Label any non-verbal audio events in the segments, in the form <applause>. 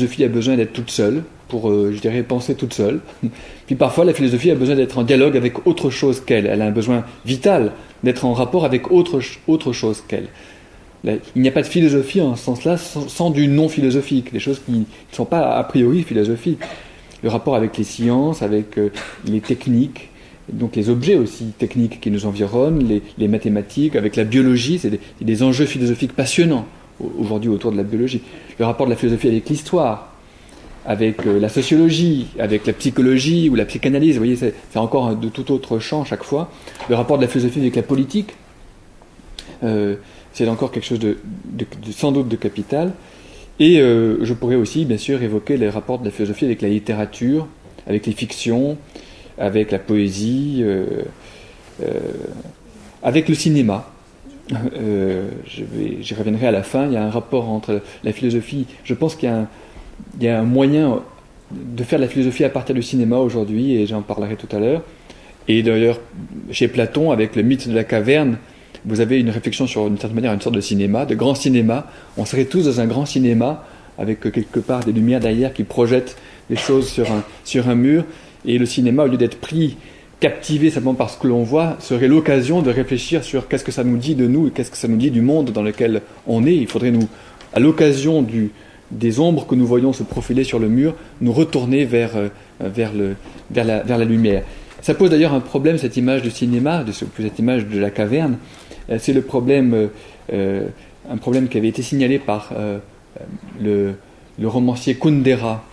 philosophie a besoin d'être toute seule, pour, euh, je dirais, penser toute seule. <laughs> Puis parfois, la philosophie a besoin d'être en dialogue avec autre chose qu'elle. Elle a un besoin vital d'être en rapport avec autre, autre chose qu'elle. Il n'y a pas de philosophie en ce sens-là sans, du non philosophique, des choses qui ne sont pas a priori philosophiques. Le rapport avec les sciences, avec euh, les techniques, donc les objets aussi techniques qui nous environnent, les, mathématiques, avec la biologie, c'est des, enjeux philosophiques passionnants aujourd'hui autour de la biologie. Le rapport de la philosophie avec l'histoire, avec euh, la sociologie, avec la psychologie ou la psychanalyse, vous voyez, c'est encore de tout autre champ chaque fois. Le rapport de la philosophie avec la politique, euh, c'est encore quelque chose de, sans doute de capital. Et euh, je pourrais aussi, bien sûr, évoquer les rapports de la philosophie avec la littérature, avec les fictions, avec la poésie, avec le cinéma. J'y reviendrai à la fin. Il y a un rapport entre la philosophie. Je pense qu'il y a un, moyen de faire de la philosophie à partir du cinéma aujourd'hui, et j'en parlerai tout à l'heure. Et d'ailleurs, chez Platon, avec le mythe de la caverne, vous avez une réflexion sur, une certaine manière, une sorte de cinéma, de grand cinéma. On serait tous dans un grand cinéma, avec quelque part des lumières derrière qui projettent des choses sur un mur. Et le cinéma, au lieu d'être pris, captivé simplement par ce que l'on voit, serait l'occasion de réfléchir sur qu'est-ce que ça nous dit de nous et qu'est-ce que ça nous dit du monde dans lequel on est. Il faudrait nous, à l'occasion du, des ombres que nous voyons se profiler sur le mur, nous retourner vers, euh, vers, le, vers, la, vers la lumière. Ça pose d'ailleurs un problème, cette image du cinéma, cette image de la caverne. Euh, c'est le problème, euh, un problème qui avait été signalé par le, le, romancier Kundera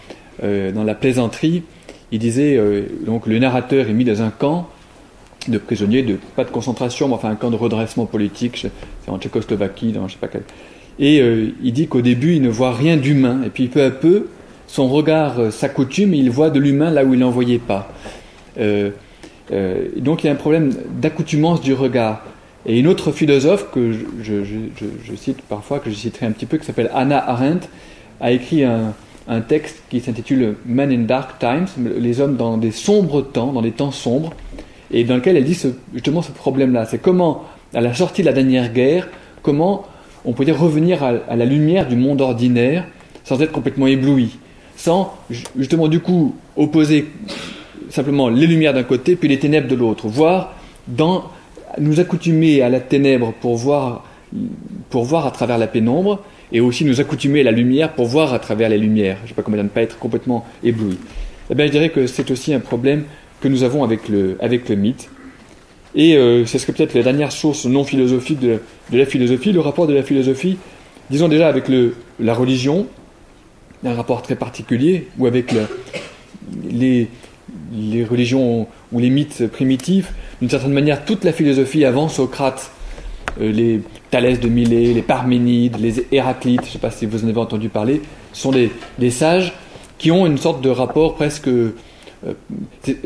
dans La plaisanterie. Il disait, donc le narrateur est mis dans un camp de prisonniers, de, pas de concentration, mais enfin un camp de redressement politique, c'est en Tchécoslovaquie, dans je sais pas quel, et euh, il dit qu'au début, il ne voit rien d'humain. Et puis peu à peu, son regard euh, s'accoutume il voit de l'humain là où il n'en voyait pas. Euh, donc il y a un problème d'accoutumance du regard. Et une autre philosophe que je, cite parfois, que je citerai un petit peu, qui s'appelle Anna Arendt, a écrit un, un texte qui s'intitule Men in Dark Times, les hommes dans des sombres temps, dans des temps sombres, et dans lequel elle dit justement ce problème-là. C'est comment, à la sortie de la dernière guerre, comment on pouvait revenir à, la lumière du monde ordinaire sans être complètement ébloui, sans justement du coup opposer simplement les lumières d'un côté puis les ténèbres de l'autre, voire dans, nous accoutumer à la ténèbre pour voir, pour voir à travers la pénombre et aussi nous accoutumer à la lumière pour voir à travers les lumières. Je ne sais pas comment ne pas être complètement ébloui. Eh bien, je dirais que c'est aussi un problème que nous avons avec le, avec le mythe. Et euh, ce serait peut-être la dernière source non philosophique de, la philosophie, le rapport de la philosophie, disons déjà avec le, la religion, un rapport très particulier, ou avec les, les religions ou les mythes primitifs. D'une certaine manière, toute la philosophie avant Socrate, les Thalès de Milet, les Parménides, les Héraclites, je ne sais pas si vous en avez entendu parler, sont des, des sages qui ont une sorte de rapport presque euh,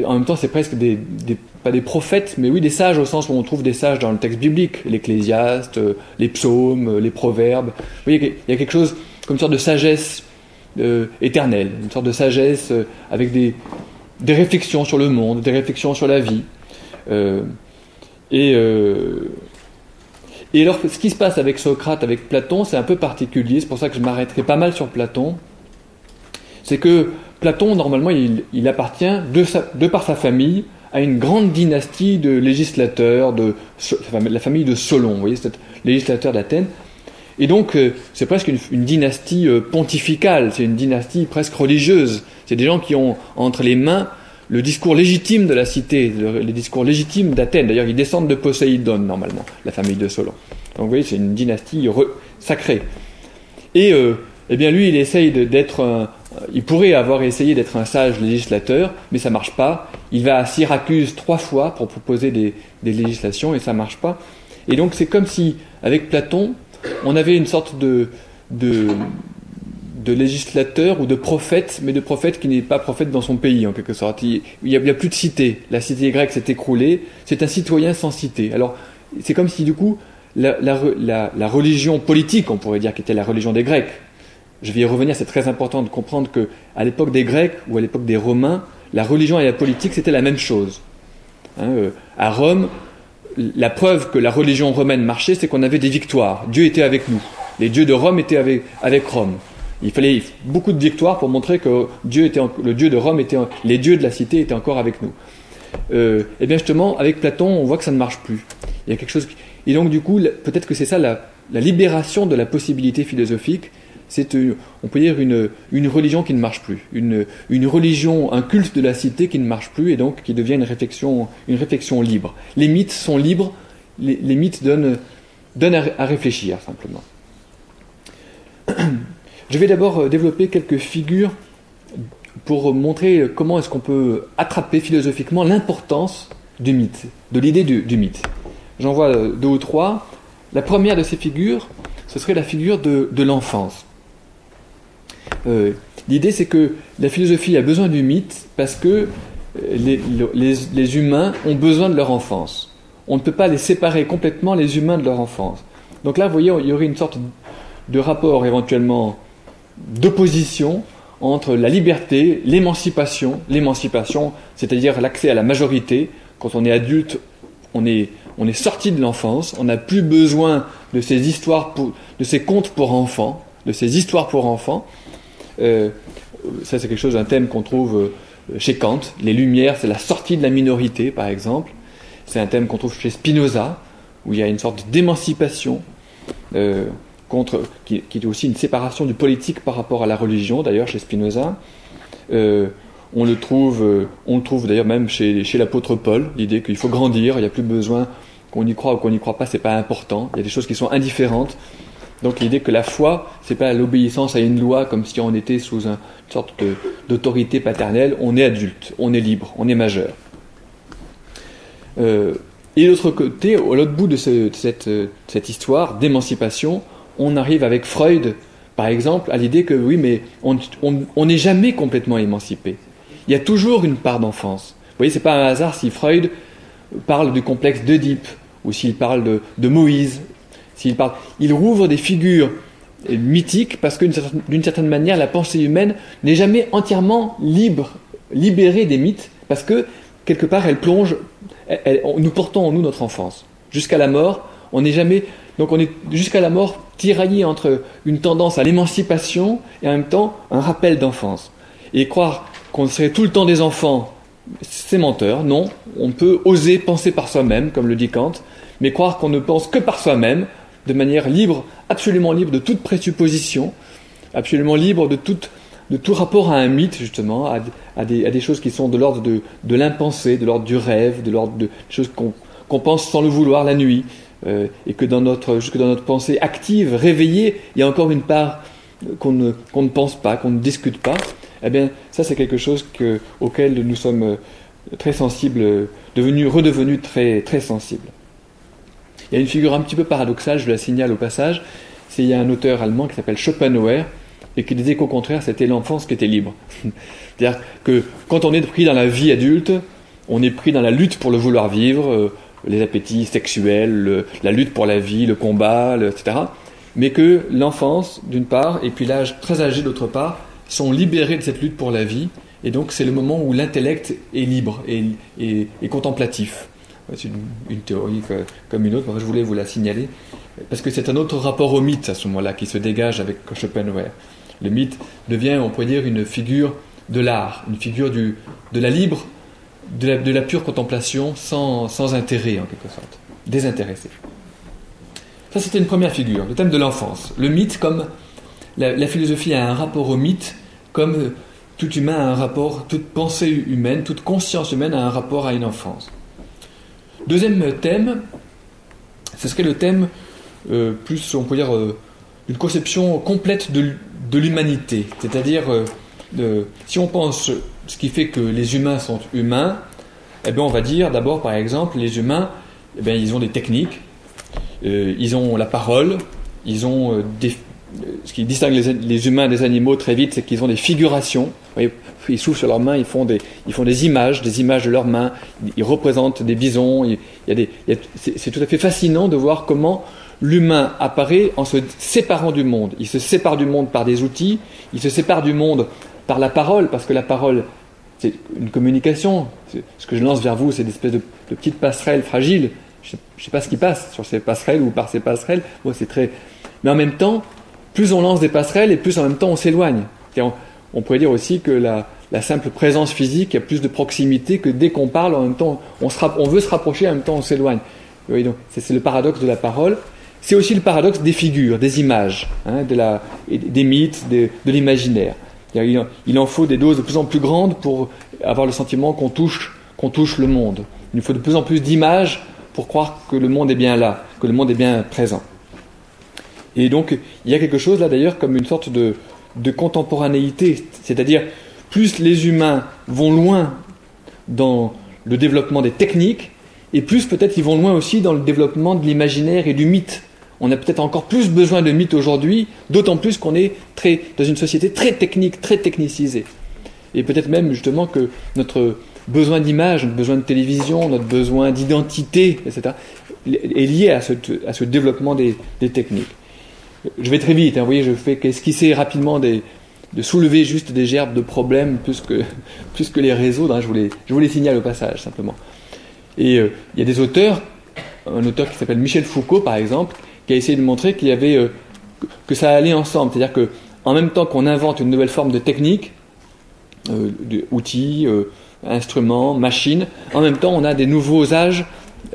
en même temps, c'est presque des, pas des prophètes, mais oui des sages au sens où on trouve des sages dans le texte biblique, l'Ecclésiaste, euh, les psaumes, euh, les proverbes. Vous voyez, il y a quelque chose comme une sorte de sagesse éternelle, une sorte de sagesse avec des, des, réflexions sur le monde, des réflexions sur la vie. et, et alors, ce qui se passe avec Socrate, avec Platon, c'est un peu particulier, c'est pour ça que je m'arrêterai pas mal sur Platon. C'est que Platon, normalement, il, appartient, de, par sa famille, à une grande dynastie de législateurs, de la famille de Solon, vous voyez, cet législateur d'Athènes. Et donc, euh, c'est presque une, dynastie euh, pontificale, c'est une dynastie presque religieuse. C'est des gens qui ont entre les mains le discours légitime de la cité, les discours légitimes d'Athènes. D'ailleurs, ils descendent de Poséidon, normalement, la famille de Solon. Donc, vous voyez, c'est une dynastie sacrée. Et, euh, eh bien, lui, il essaye d'être il pourrait avoir essayé d'être un sage législateur, mais ça marche pas. Il va à Syracuse trois fois pour proposer des, législations et ça marche pas. Et donc c'est comme si, avec Platon, on avait une sorte de, législateur ou de prophète, mais de prophète qui n'est pas prophète dans son pays en quelque sorte. Il n'y a, plus de cité. La cité grecque s'est écroulée. C'est un citoyen sans cité. Alors c'est comme si du coup la, religion politique, on pourrait dire, qui était la religion des Grecs, je vais y revenir, c'est très important de comprendre que à l'époque des Grecs ou à l'époque des Romains, la religion et la politique c'était la même chose. Hein, euh, à Rome, la preuve que la religion romaine marchait, c'est qu'on avait des victoires. Dieu était avec nous. Les dieux de Rome étaient avec Rome. Il fallait beaucoup de victoires pour montrer que Dieu était, le Dieu de Rome était, les dieux de la cité étaient encore avec nous. Euh, et bien justement, avec Platon, on voit que ça ne marche plus. Il y a quelque chose. Et donc du coup, peut-être que c'est ça la, libération de la possibilité philosophique. C'est, euh, on peut dire, une, une religion qui ne marche plus, une, une religion, un culte de la cité qui ne marche plus et donc qui devient une réflexion, une réflexion libre. Les mythes sont libres, les, mythes donnent, donnent à réfléchir simplement. <clears throat> Je vais d'abord euh, développer quelques figures pour montrer comment est-ce qu'on peut attraper philosophiquement l'importance du mythe, de l'idée du, mythe. J'en vois euh, deux ou trois. La première de ces figures, ce serait la figure de, l'enfance. Euh, l'idée, c'est que la philosophie a besoin du mythe parce que les, humains ont besoin de leur enfance. On ne peut pas les séparer complètement, les humains, de leur enfance. Donc là, vous voyez, il y aurait une sorte de rapport éventuellement d'opposition entre la liberté, l'émancipation, l'émancipation, c'est-à-dire l'accès à la majorité. Quand on est adulte, on est, on est sorti de l'enfance, on n'a plus besoin de ces histoires, de ces contes pour enfants, de ces histoires pour enfants. Euh, ça, c'est quelque chose, un thème qu'on trouve euh, chez Kant. Les Lumières, c'est la sortie de la minorité, par exemple. C'est un thème qu'on trouve chez Spinoza, où il y a une sorte d'émancipation. Euh, qui, est aussi une séparation du politique par rapport à la religion, d'ailleurs, chez Spinoza. Euh, on le trouve, euh, on le trouve d'ailleurs même chez, l'apôtre Paul, l'idée qu'il faut grandir, il n'y a plus besoin qu'on y croit ou qu'on n'y croit pas, c'est pas important. Il y a des choses qui sont indifférentes. Donc l'idée que la foi, c'est pas l'obéissance à une loi comme si on était sous une sorte d'autorité paternelle. On est adulte, on est libre, on est majeur. Euh, et de l'autre côté, au l'autre bout de, cette, histoire d'émancipation, on arrive avec Freud, par exemple, à l'idée que oui, mais on n'est jamais complètement émancipé. Il y a toujours une part d'enfance. Vous voyez, c'est pas un hasard si Freud parle du complexe d'Oedipe, ou s'il parle de, Moïse, s'il parle, il rouvre des figures mythiques parce que d'une certaine manière, la pensée humaine n'est jamais entièrement libre, libérée des mythes, parce que quelque part, elle plonge, nous portons en nous notre enfance. Jusqu'à la mort, on n'est jamais, donc on est jusqu'à la mort tiraillé entre une tendance à l'émancipation et en même temps un rappel d'enfance. Et croire qu'on serait tout le temps des enfants, c'est menteur, non. On peut oser penser par soi-même, comme le dit Kant, mais croire qu'on ne pense que par soi-même, de manière libre, absolument libre de toute présupposition, absolument libre de, tout rapport à un mythe, justement, à, des, choses qui sont de l'ordre de, de l'impensé, de l'ordre du rêve, de l'ordre de choses qu'on pense sans le vouloir la nuit, euh, et que dans notre, jusque dans notre pensée active, réveillée, il y a encore une part qu'on ne, pense pas, qu'on ne discute pas, eh bien, ça c'est quelque chose que, auquel nous sommes euh, très sensibles, devenus, redevenus très, très sensibles. Il y a une figure un petit peu paradoxale, je la signale au passage, c'est il y a un auteur allemand qui s'appelle Schopenhauer, et qui disait qu'au contraire, c'était l'enfance qui était libre. <laughs> C'est-à-dire que quand on est pris dans la vie adulte, on est pris dans la lutte pour le vouloir vivre, euh, les appétits sexuels, la lutte pour la vie, le combat, etc. Mais que l'enfance, d'une part, et puis l'âge très âgé, d'autre part, sont libérés de cette lutte pour la vie. Et donc c'est le moment où l'intellect est libre et, et, contemplatif. C'est une, théorie comme une autre, je voulais vous la signaler, parce que c'est un autre rapport au mythe à ce moment-là qui se dégage avec Schopenhauer. Le mythe devient, on pourrait dire, une figure de l'art, une figure du, de la libre de la, pure contemplation sans, intérêt en quelque sorte, désintéressé. Ça c'était une première figure, le thème de l'enfance. Le mythe comme la, philosophie a un rapport au mythe comme tout humain a un rapport, toute pensée humaine, toute conscience humaine a un rapport à une enfance. Deuxième thème, ce serait le thème euh, plus, on peut dire, euh, une conception complète de, l'humanité. C'est-à-dire, euh, si on pense ce qui fait que les humains sont humains, eh bien, on va dire d'abord, par exemple, les humains, eh bien, ils ont des techniques, euh, ils ont la parole, ils ont euh, euh, ce qui distingue les, humains des animaux très vite, c'est qu'ils ont des figurations. ils soufflent sur leurs mains, ils font, des, ils font des images, des images de leurs mains, ils représentent des bisons. Il, a des, c'est, tout à fait fascinant de voir comment l'humain apparaît en se séparant du monde. Il se sépare du monde par des outils, il se sépare du monde par la parole, parce que la parole, c'est une communication. Ce que je lance vers vous, c'est des espèces de, petites passerelles fragiles. Je ne sais, pas ce qui passe sur ces passerelles ou par ces passerelles. c'est très. Mais en même temps, plus on lance des passerelles et plus en même temps on s'éloigne. On, pourrait dire aussi que la, simple présence physique a plus de proximité que dès qu'on parle, en même temps, on, veut se rapprocher, en même temps on s'éloigne. C'est le paradoxe de la parole. C'est aussi le paradoxe des figures, des images, hein, de des mythes, de, l'imaginaire. Il en faut des doses de plus en plus grandes pour avoir le sentiment qu'on touche, qu'on touche le monde. Il nous faut de plus en plus d'images pour croire que le monde est bien là, que le monde est bien présent. Et donc, il y a quelque chose là d'ailleurs comme une sorte de, de contemporanéité, c'est-à-dire plus les humains vont loin dans le développement des techniques, et plus peut-être ils vont loin aussi dans le développement de l'imaginaire et du mythe. On a peut-être encore plus besoin de mythes aujourd'hui, d'autant plus qu'on est très, dans une société très technique, très technicisée. Et peut-être même justement que notre besoin d'image, notre besoin de télévision, notre besoin d'identité, etc., est lié à ce, développement des, techniques. Je vais très vite, hein, vous voyez, je fais qu'esquisser rapidement de soulever juste des gerbes de problèmes plus que, <laughs> plus que les résoudre. Hein, je, vous les, je signale au passage, simplement. Et euh, il y a des auteurs, un auteur qui s'appelle Michel Foucault, par exemple, qui a essayé de montrer qu'il y avait, euh, que ça allait ensemble. C'est-à-dire que, en même temps qu'on invente une nouvelle forme de technique, euh, outils, instruments, machines, en même temps on a des nouveaux âges,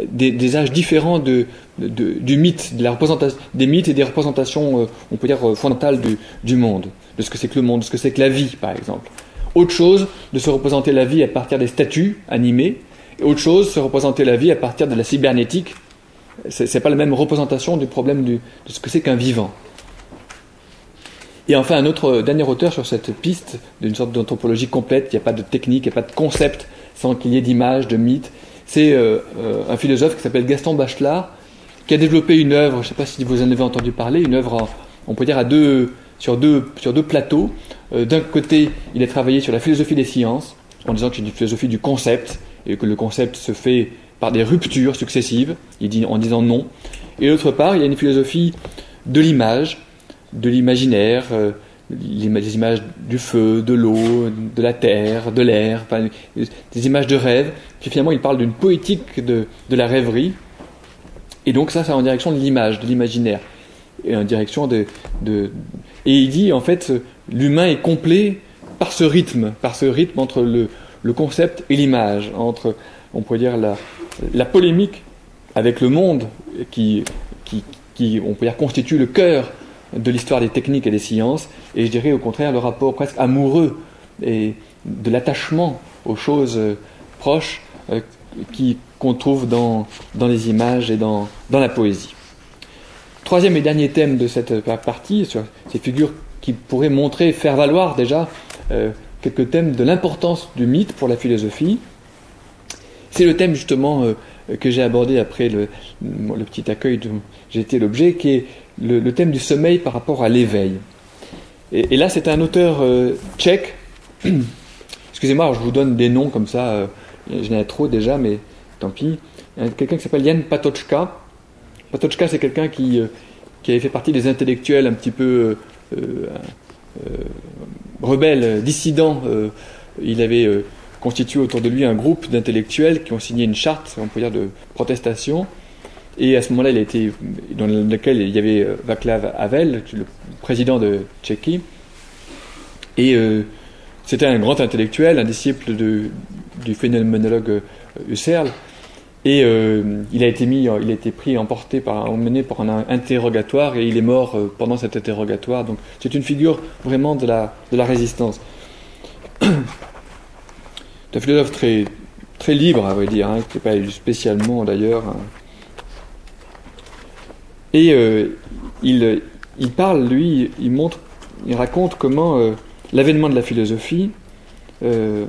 des, âges différents de, du mythe, de la représentation, des mythes et des représentations, on peut dire, fondamentales du, du monde, de ce que c'est que le monde, de ce que c'est que la vie, par exemple. Autre chose de se représenter la vie à partir des statues animés, et autre chose, se représenter la vie à partir de la cybernétique. Ce n'est pas la même représentation du problème de ce que c'est qu'un vivant. Et enfin, un autre dernier auteur sur cette piste d'une sorte d'anthropologie complète, il n'y a pas de technique, il n'y a pas de concept sans qu'il y ait d'image, de mythe. C'est euh, euh, un philosophe qui s'appelle Gaston Bachelard, qui a développé une œuvre, je ne sais pas si vous en avez entendu parler, une œuvre, on peut dire, à deux, sur, deux, sur deux plateaux. Euh, d'un côté, il a travaillé sur la philosophie des sciences, en disant que c'est une philosophie du concept, et que le concept se fait par des ruptures successives, en disant non. Et d'autre part, il y a une philosophie de l'image, de l'imaginaire, euh, les images du feu, de l'eau, de la terre, de l'air, des images de rêve. Puis finalement, il parle d'une poétique de, la rêverie. Et donc ça, c'est en direction de l'image, de l'imaginaire. Et en direction de, Et il dit, en fait, l'humain est complet par ce rythme, par ce rythme entre le, le concept et l'image, entre, on pourrait dire, la, la polémique avec le monde qui, qui, qui, on peut dire, constitue le cœur de l'histoire des techniques et des sciences, et je dirais au contraire le rapport presque amoureux et de l'attachement aux choses proches euh, qu'on trouve dans, dans les images et dans, dans la poésie. Troisième et dernier thème de cette partie, sur ces figures qui pourraient montrer, faire valoir déjà euh, quelques thèmes de l'importance du mythe pour la philosophie. C'est le thème justement euh, que j'ai abordé après le, petit accueil dont j'ai été l'objet, qui est le, thème du sommeil par rapport à l'éveil. Et, là, c'est un auteur euh, tchèque. <clears throat> Excusez-moi, je vous donne des noms comme ça. Euh, je n'ai trop déjà, mais tant pis. Quelqu'un qui s'appelle Jan Patočka. Patočka, c'est quelqu'un qui, qui avait fait partie des intellectuels un petit peu rebelle, dissident. Euh, il avait euh, constitué autour de lui un groupe d'intellectuels qui ont signé une charte, on peut dire, de protestation. Et à ce moment-là, il a été, dans lequel il y avait euh, Václav Havel, le président de Tchéquie. Et c'était un grand intellectuel, un disciple de, du phénoménologue Husserl. Et il a été mis, il a été pris, emporté par, emmené par un interrogatoire, et il est mort pendant cet interrogatoire. Donc c'est une figure vraiment de la, de la résistance. <clears throat> Un philosophe très, très libre, à vrai dire, hein, qui n'est pas spécialement d'ailleurs. Hein. Et euh, il, il, parle, lui, il montre, il raconte comment euh, l'avènement de la philosophie, euh,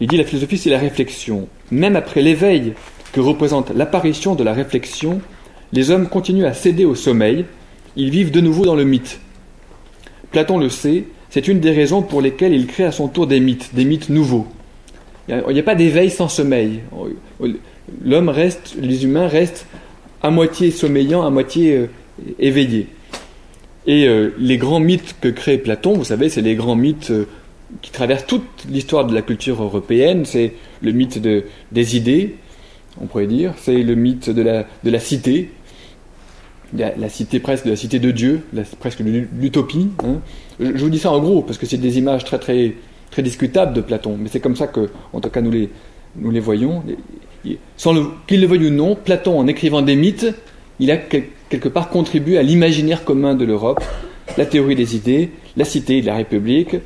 il dit la philosophie c'est la réflexion. Même après l'éveil que représente l'apparition de la réflexion, les hommes continuent à céder au sommeil, ils vivent de nouveau dans le mythe. Platon le sait, c'est une des raisons pour lesquelles il crée à son tour des mythes, des mythes nouveaux. Il n'y a, pas d'éveil sans sommeil. L'homme reste, les humains restent à moitié sommeillants, à moitié euh, éveillés. Et euh, les grands mythes que crée Platon, vous savez, c'est les grands mythes euh, qui traversent toute l'histoire de la culture européenne. C'est le mythe de, des idées, on pourrait dire. C'est le mythe de la cité, la, cité presque de la cité de Dieu, presque l'utopie. Hein. Je, vous dis ça en gros, parce que c'est des images très, très, très discutables de Platon, mais c'est comme ça que, en tout cas, nous les, nous les voyons. Sans qu'il le veuille ou non, Platon, en écrivant des mythes, il a quelque part contribué à l'imaginaire commun de l'Europe, la théorie des idées, la cité de la République,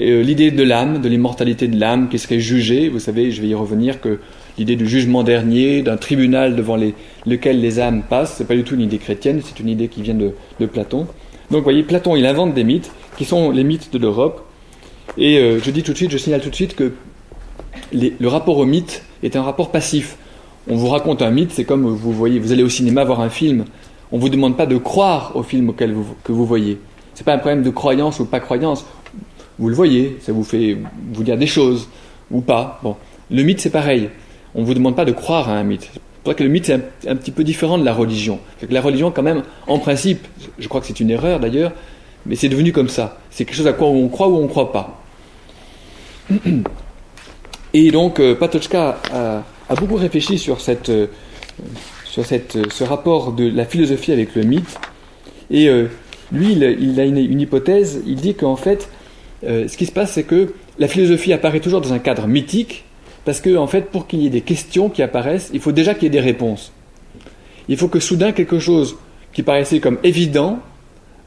euh, l'idée de l'âme, de l'immortalité de l'âme qui serait jugée. Vous savez, je vais y revenir que l'idée du jugement dernier, d'un tribunal devant lequel les âmes passent, c'est pas du tout une idée chrétienne, c'est une idée qui vient de, Platon. Donc, vous voyez, Platon, il invente des mythes qui sont les mythes de l'Europe. Et euh, je dis tout de suite, je signale tout de suite que le rapport au mythe est un rapport passif. On vous raconte un mythe, c'est comme vous voyez, vous allez au cinéma voir un film. On ne vous demande pas de croire au film auquel vous, que vous voyez. Ce n'est pas un problème de croyance ou pas croyance. Vous le voyez, ça vous fait vous dire des choses ou pas. Bon, le mythe c'est pareil. On ne vous demande pas de croire à un mythe. C'est pour que le mythe c'est un, petit peu différent de la religion. la religion quand même, en principe, je crois que c'est une erreur d'ailleurs, mais c'est devenu comme ça. C'est quelque chose à quoi on croit ou on ne croit pas. <clears throat> Et donc, euh, Patochka a, beaucoup réfléchi sur, cette, euh, sur cette, ce rapport de la philosophie avec le mythe. Et euh, lui, il, a une, hypothèse. Il dit qu'en fait, ce qui se passe, c'est que la philosophie apparaît toujours dans un cadre mythique, parce que, en fait, pour qu'il y ait des questions qui apparaissent, il faut déjà qu'il y ait des réponses. Il faut que soudain quelque chose qui paraissait comme évident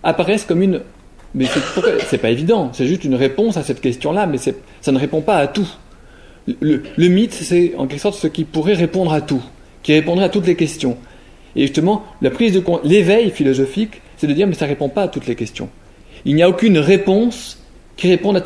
apparaisse comme une. Mais c'est pas évident, c'est juste une réponse à cette question-là, mais ça ne répond pas à tout le, mythe, c'est en quelque sorte ce qui pourrait répondre à tout, qui répondrait à toutes les questions. Et justement, la prise de l'éveil philosophique, c'est de dire mais ça répond pas à toutes les questions. Il n'y a aucune réponse qui réponde, à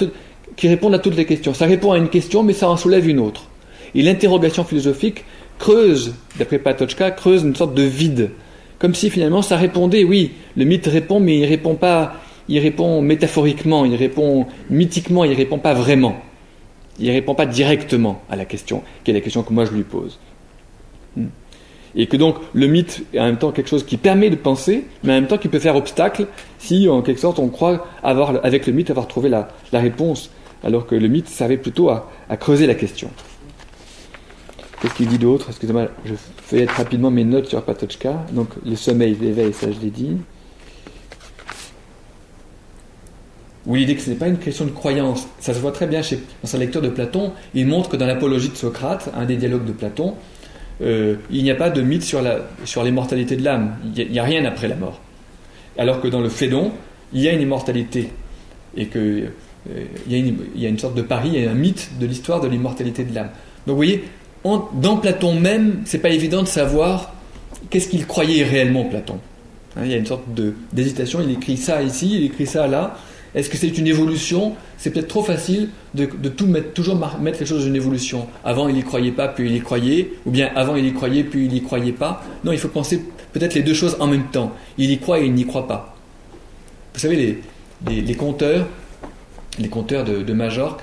qui réponde à toutes les questions. Ça répond à une question, mais ça en soulève une autre. Et l'interrogation philosophique creuse, d'après Patochka, creuse une sorte de vide. Comme si finalement ça répondait, oui, le mythe répond, mais il répond pas, il répond métaphoriquement, il répond mythiquement, il répond pas vraiment il répond pas directement à la question, qui est la question que moi je lui pose. Hmm. Et que donc le mythe est en même temps quelque chose qui permet de penser, mais en même temps qui peut faire obstacle si en quelque sorte on croit avoir, avec le mythe avoir trouvé la, réponse, alors que le mythe servait plutôt à, creuser la question. Qu'est-ce qu'il dit d'autre? Excusez-moi, je être rapidement mes notes sur Patochka. Donc le sommeil, l'éveil, ça je l'ai dit. où il dit que ce n'est pas une question de croyance. Ça se voit très bien chez, dans sa lecture de Platon. Il montre que dans l'apologie de Socrate, un des dialogues de Platon, euh, il n'y a pas de mythe sur, l'immortalité de l'âme. Il n'y a, rien après la mort. Alors que dans le Phédon, il y a une immortalité. Et euh, il, y a une, sorte de pari, il y a un mythe de l'histoire de l'immortalité de l'âme. Donc vous voyez, dans Platon même, c'est pas évident de savoir qu'est-ce qu'il croyait réellement Platon. Hein, il y a une sorte d'hésitation, il écrit ça ici, il écrit ça là. Est-ce que c'est une évolution? C'est peut-être trop facile de, tout mettre, toujours mettre les choses dans une évolution. Avant, il n'y croyait pas, puis il y croyait, ou bien avant, il y croyait, puis il n'y croyait pas. Non, il faut penser peut-être les deux choses en même temps. Il y croit et il n'y croit pas. Vous savez, les, les, conteurs, les conteurs de, Majorque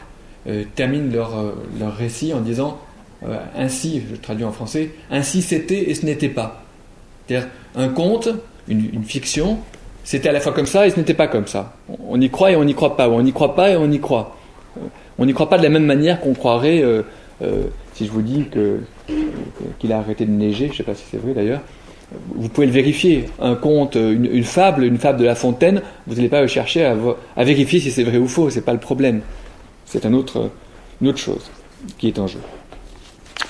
euh, terminent leur, euh, leur, récit en disant euh, ainsi, je traduis en français, ainsi c'était et ce n'était pas. C'est-à-dire un conte, une fiction, c'était à la fois comme ça et ce n'était pas comme ça. On y croit et on n'y croit pas, ou on n'y croit pas et on y croit. On n'y croit pas de la même manière qu'on croirait si je vous dis que, qu'il a arrêté de neiger, je ne sais pas si c'est vrai d'ailleurs. Vous pouvez le vérifier. Un conte, une, fable, une fable de La Fontaine, vous n'allez pas chercher à, vérifier si c'est vrai ou faux, c'est pas le problème. C'est un autre, une autre chose qui est en jeu.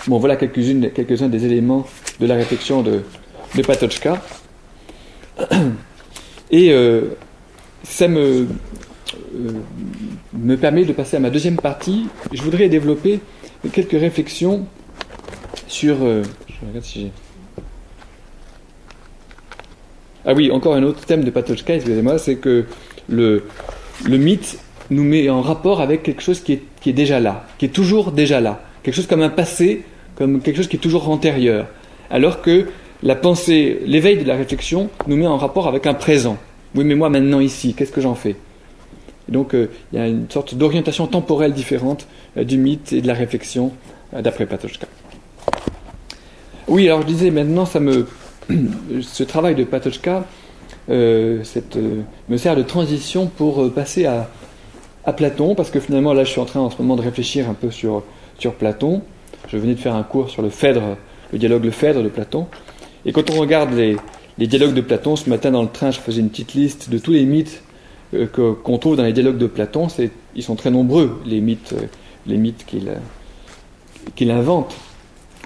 Bon, voilà quelques-uns des éléments de la réflexion de, de Patochka. <clears throat> Et euh, ça me, euh, me permet de passer à ma deuxième partie. Je voudrais développer quelques réflexions sur. Euh, je regarde si j'ai. Ah oui, encore un autre thème de Patochka, excusez-moi, c'est que le, le mythe nous met en rapport avec quelque chose qui est, qui est déjà là, qui est toujours déjà là, quelque chose comme un passé, comme quelque chose qui est toujours antérieur, alors que la pensée, l'éveil de la réflexion nous met en rapport avec un présent. Oui, mais moi maintenant ici, qu'est-ce que j'en fais? Donc euh, il y a une sorte d'orientation temporelle différente euh, du mythe et de la réflexion euh, d'après Patochka. Oui, alors je disais maintenant, ça me, <clears throat> ce travail de Patochka cette, me sert de transition pour passer à, Platon, parce que finalement là je suis en train en ce moment de réfléchir un peu sur, sur Platon. Je venais de faire un cours sur le Phèdre, le dialogue le Phèdre de Platon. Et quand on regarde les, dialogues de Platon. Ce matin dans le train, je faisais une petite liste de tous les mythes euh, qu'on trouve dans les dialogues de Platon. Ils sont très nombreux, les mythes, euh, les mythes qu'il qu'il invente.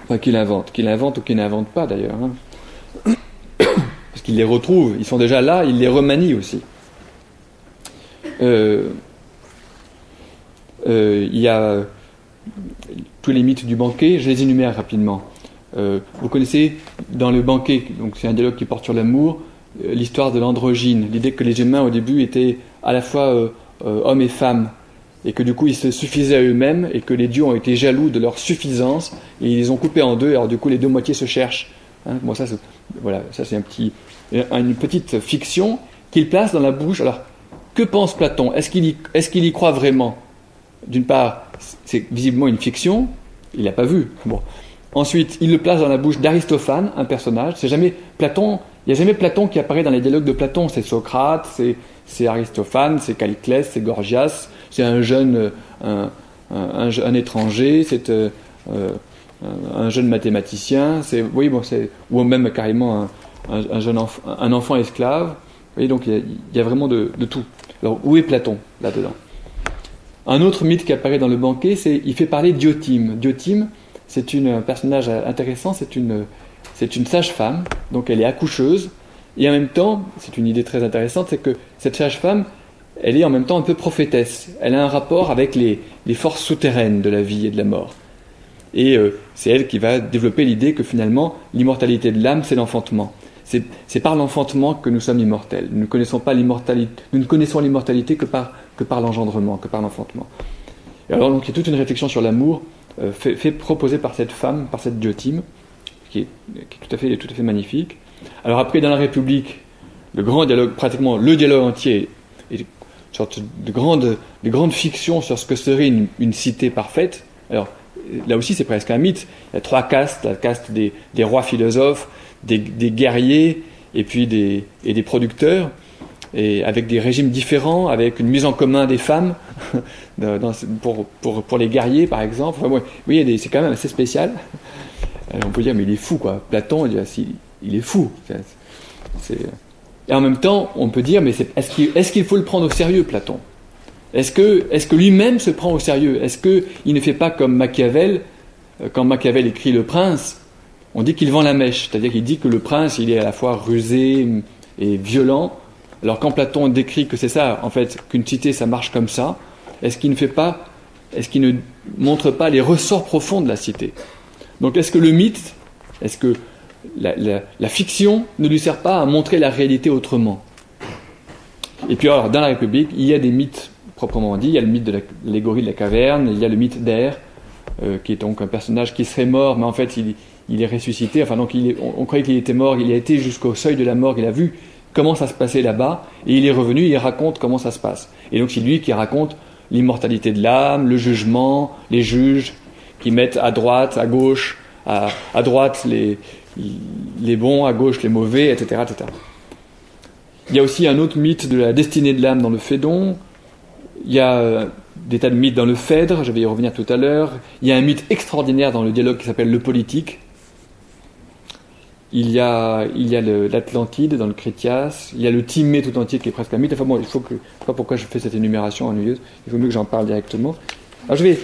Enfin, qu'il invente, qu'il invente ou qu'il n'invente pas d'ailleurs. Hein. Parce qu'il les retrouve, ils sont déjà là, il les remanie aussi. Euh, il y a tous les mythes du banquet, je les énumère rapidement. Euh, vous connaissez dans le banquet, donc c'est un dialogue qui porte sur l'amour, euh, l'histoire de l'androgyne, l'idée que les humains au début étaient à la fois euh, hommes et femmes, et que du coup ils se suffisaient à eux-mêmes, et que les dieux ont été jaloux de leur suffisance, et ils les ont coupés en deux, alors du coup les deux moitiés se cherchent. Hein. ça, voilà, ça c'est un petit, une petite fiction qu'il place dans la bouche. Alors, que pense Platon? Est-ce qu'il y, y croit vraiment? D'une part, c'est visiblement une fiction, il n'a pas vu. Bon. Ensuite, il le place dans la bouche d'Aristophane, un personnage. C'est jamais Platon. Il n'y a jamais Platon qui apparaît dans les dialogues de Platon. C'est Socrate, c'est Aristophane, c'est Caliclès, c'est Gorgias. C'est un jeune, un, un, étranger. C'est euh, euh, un jeune mathématicien. C'est ou même carrément un, jeune un enfant esclave. Vous voyez, donc il y, a, vraiment de, tout. Alors où est Platon là-dedans? Un autre mythe qui apparaît dans le banquet, c'est il fait parler Diotime. Diotime c'est un personnage intéressant, c'est une, c'est une sage-femme, donc elle est accoucheuse, et en même temps, c'est une idée très intéressante, c'est que cette sage-femme, elle est en même temps un peu prophétesse. Elle a un rapport avec les, forces souterraines de la vie et de la mort. Et euh, c'est elle qui va développer l'idée que finalement, l'immortalité de l'âme, c'est l'enfantement. C'est par l'enfantement que nous sommes immortels. Nous ne connaissons pas l'immortalité, nous ne connaissons l'immortalité que par, que par l'engendrement, que par l'enfantement. Et alors donc il y a toute une réflexion sur l'amour euh, fait, proposer par cette femme, par cette diotime, qui est, tout, à fait, tout à fait magnifique. Alors après, dans la République, le grand dialogue, pratiquement le dialogue entier, est une sorte de grande, de grande fiction sur ce que serait une, cité parfaite. Là aussi, c'est presque un mythe. Il y a trois castes, la caste des, rois philosophes, des, guerriers et puis des, producteurs et avec des régimes différents, avec une mise en commun des femmes, <laughs> pour, les guerriers par exemple. Oui, c'est quand même assez spécial. Euh, on peut dire, mais il est fou, quoi. Platon, il, il est fou. Et en même temps, on peut dire, mais est-ce qu'il est qu'il faut le prendre au sérieux, Platon? Est-ce que, lui-même se prend au sérieux? Est-ce qu'il ne fait pas comme Machiavel euh, Quand Machiavel écrit Le Prince, on dit qu'il vend la mèche, c'est-à-dire qu'il dit que le prince, il est à la fois rusé et violent, alors quand Platon décrit que c'est ça, en fait, qu'une cité, ça marche comme ça, est-ce qu'il ne fait pas, est-ce qu'il ne montre pas les ressorts profonds de la cité? Donc est-ce que le mythe, est-ce que la, fiction ne lui sert pas à montrer la réalité autrement? Et puis alors, dans la République, il y a des mythes proprement dit, il y a le mythe de l'allégorie de la caverne, il y a le mythe d'Air, euh, qui est donc un personnage qui serait mort, mais en fait il, est ressuscité, enfin donc on, croyait qu'il était mort, il a été jusqu'au seuil de la mort, il a vu comment ça se passait là-bas, et il est revenu, il raconte comment ça se passe. Et donc c'est lui qui raconte l'immortalité de l'âme, le jugement, les juges qui mettent à droite, à gauche, à, droite les, les bons, à gauche les mauvais, etc., etc. Il y a aussi un autre mythe de la destinée de l'âme dans le Phédon. Il y a euh, des tas de mythes dans le Phèdre, je vais y revenir tout à l'heure. Il y a un mythe extraordinaire dans le dialogue qui s'appelle le politique, il y a, il y a l'Atlantide dans le Critias, il y a le Timée tout entier qui est presque un mythe. Enfin bon, il faut sais pas pourquoi je fais cette énumération ennuyeuse, il faut mieux que j'en parle directement. Alors je vais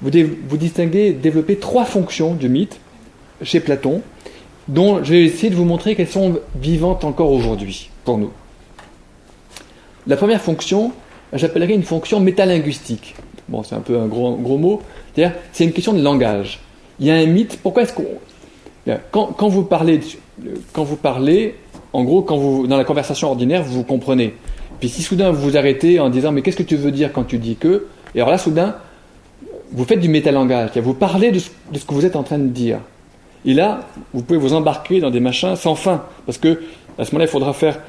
vous, vous distinguer, développer trois fonctions du mythe chez Platon, dont je vais essayer de vous montrer qu'elles sont vivantes encore aujourd'hui pour nous. La première fonction, j'appellerais une fonction métalinguistique. Bon, c'est un peu un gros, gros mot. C'est-à-dire, c'est une question de langage. Il y a un mythe. Pourquoi est-ce qu'on quand, vous parlez, quand vous parlez, en gros, quand vous, dans la conversation ordinaire, vous vous comprenez. Puis si soudain vous vous arrêtez en disant mais qu'est-ce que tu veux dire quand tu dis que, et alors là soudain, vous faites du métalangage, vous parlez de ce, que vous êtes en train de dire. Et là, vous pouvez vous embarquer dans des machins sans fin, parce que à ce moment-là, il faudra faire,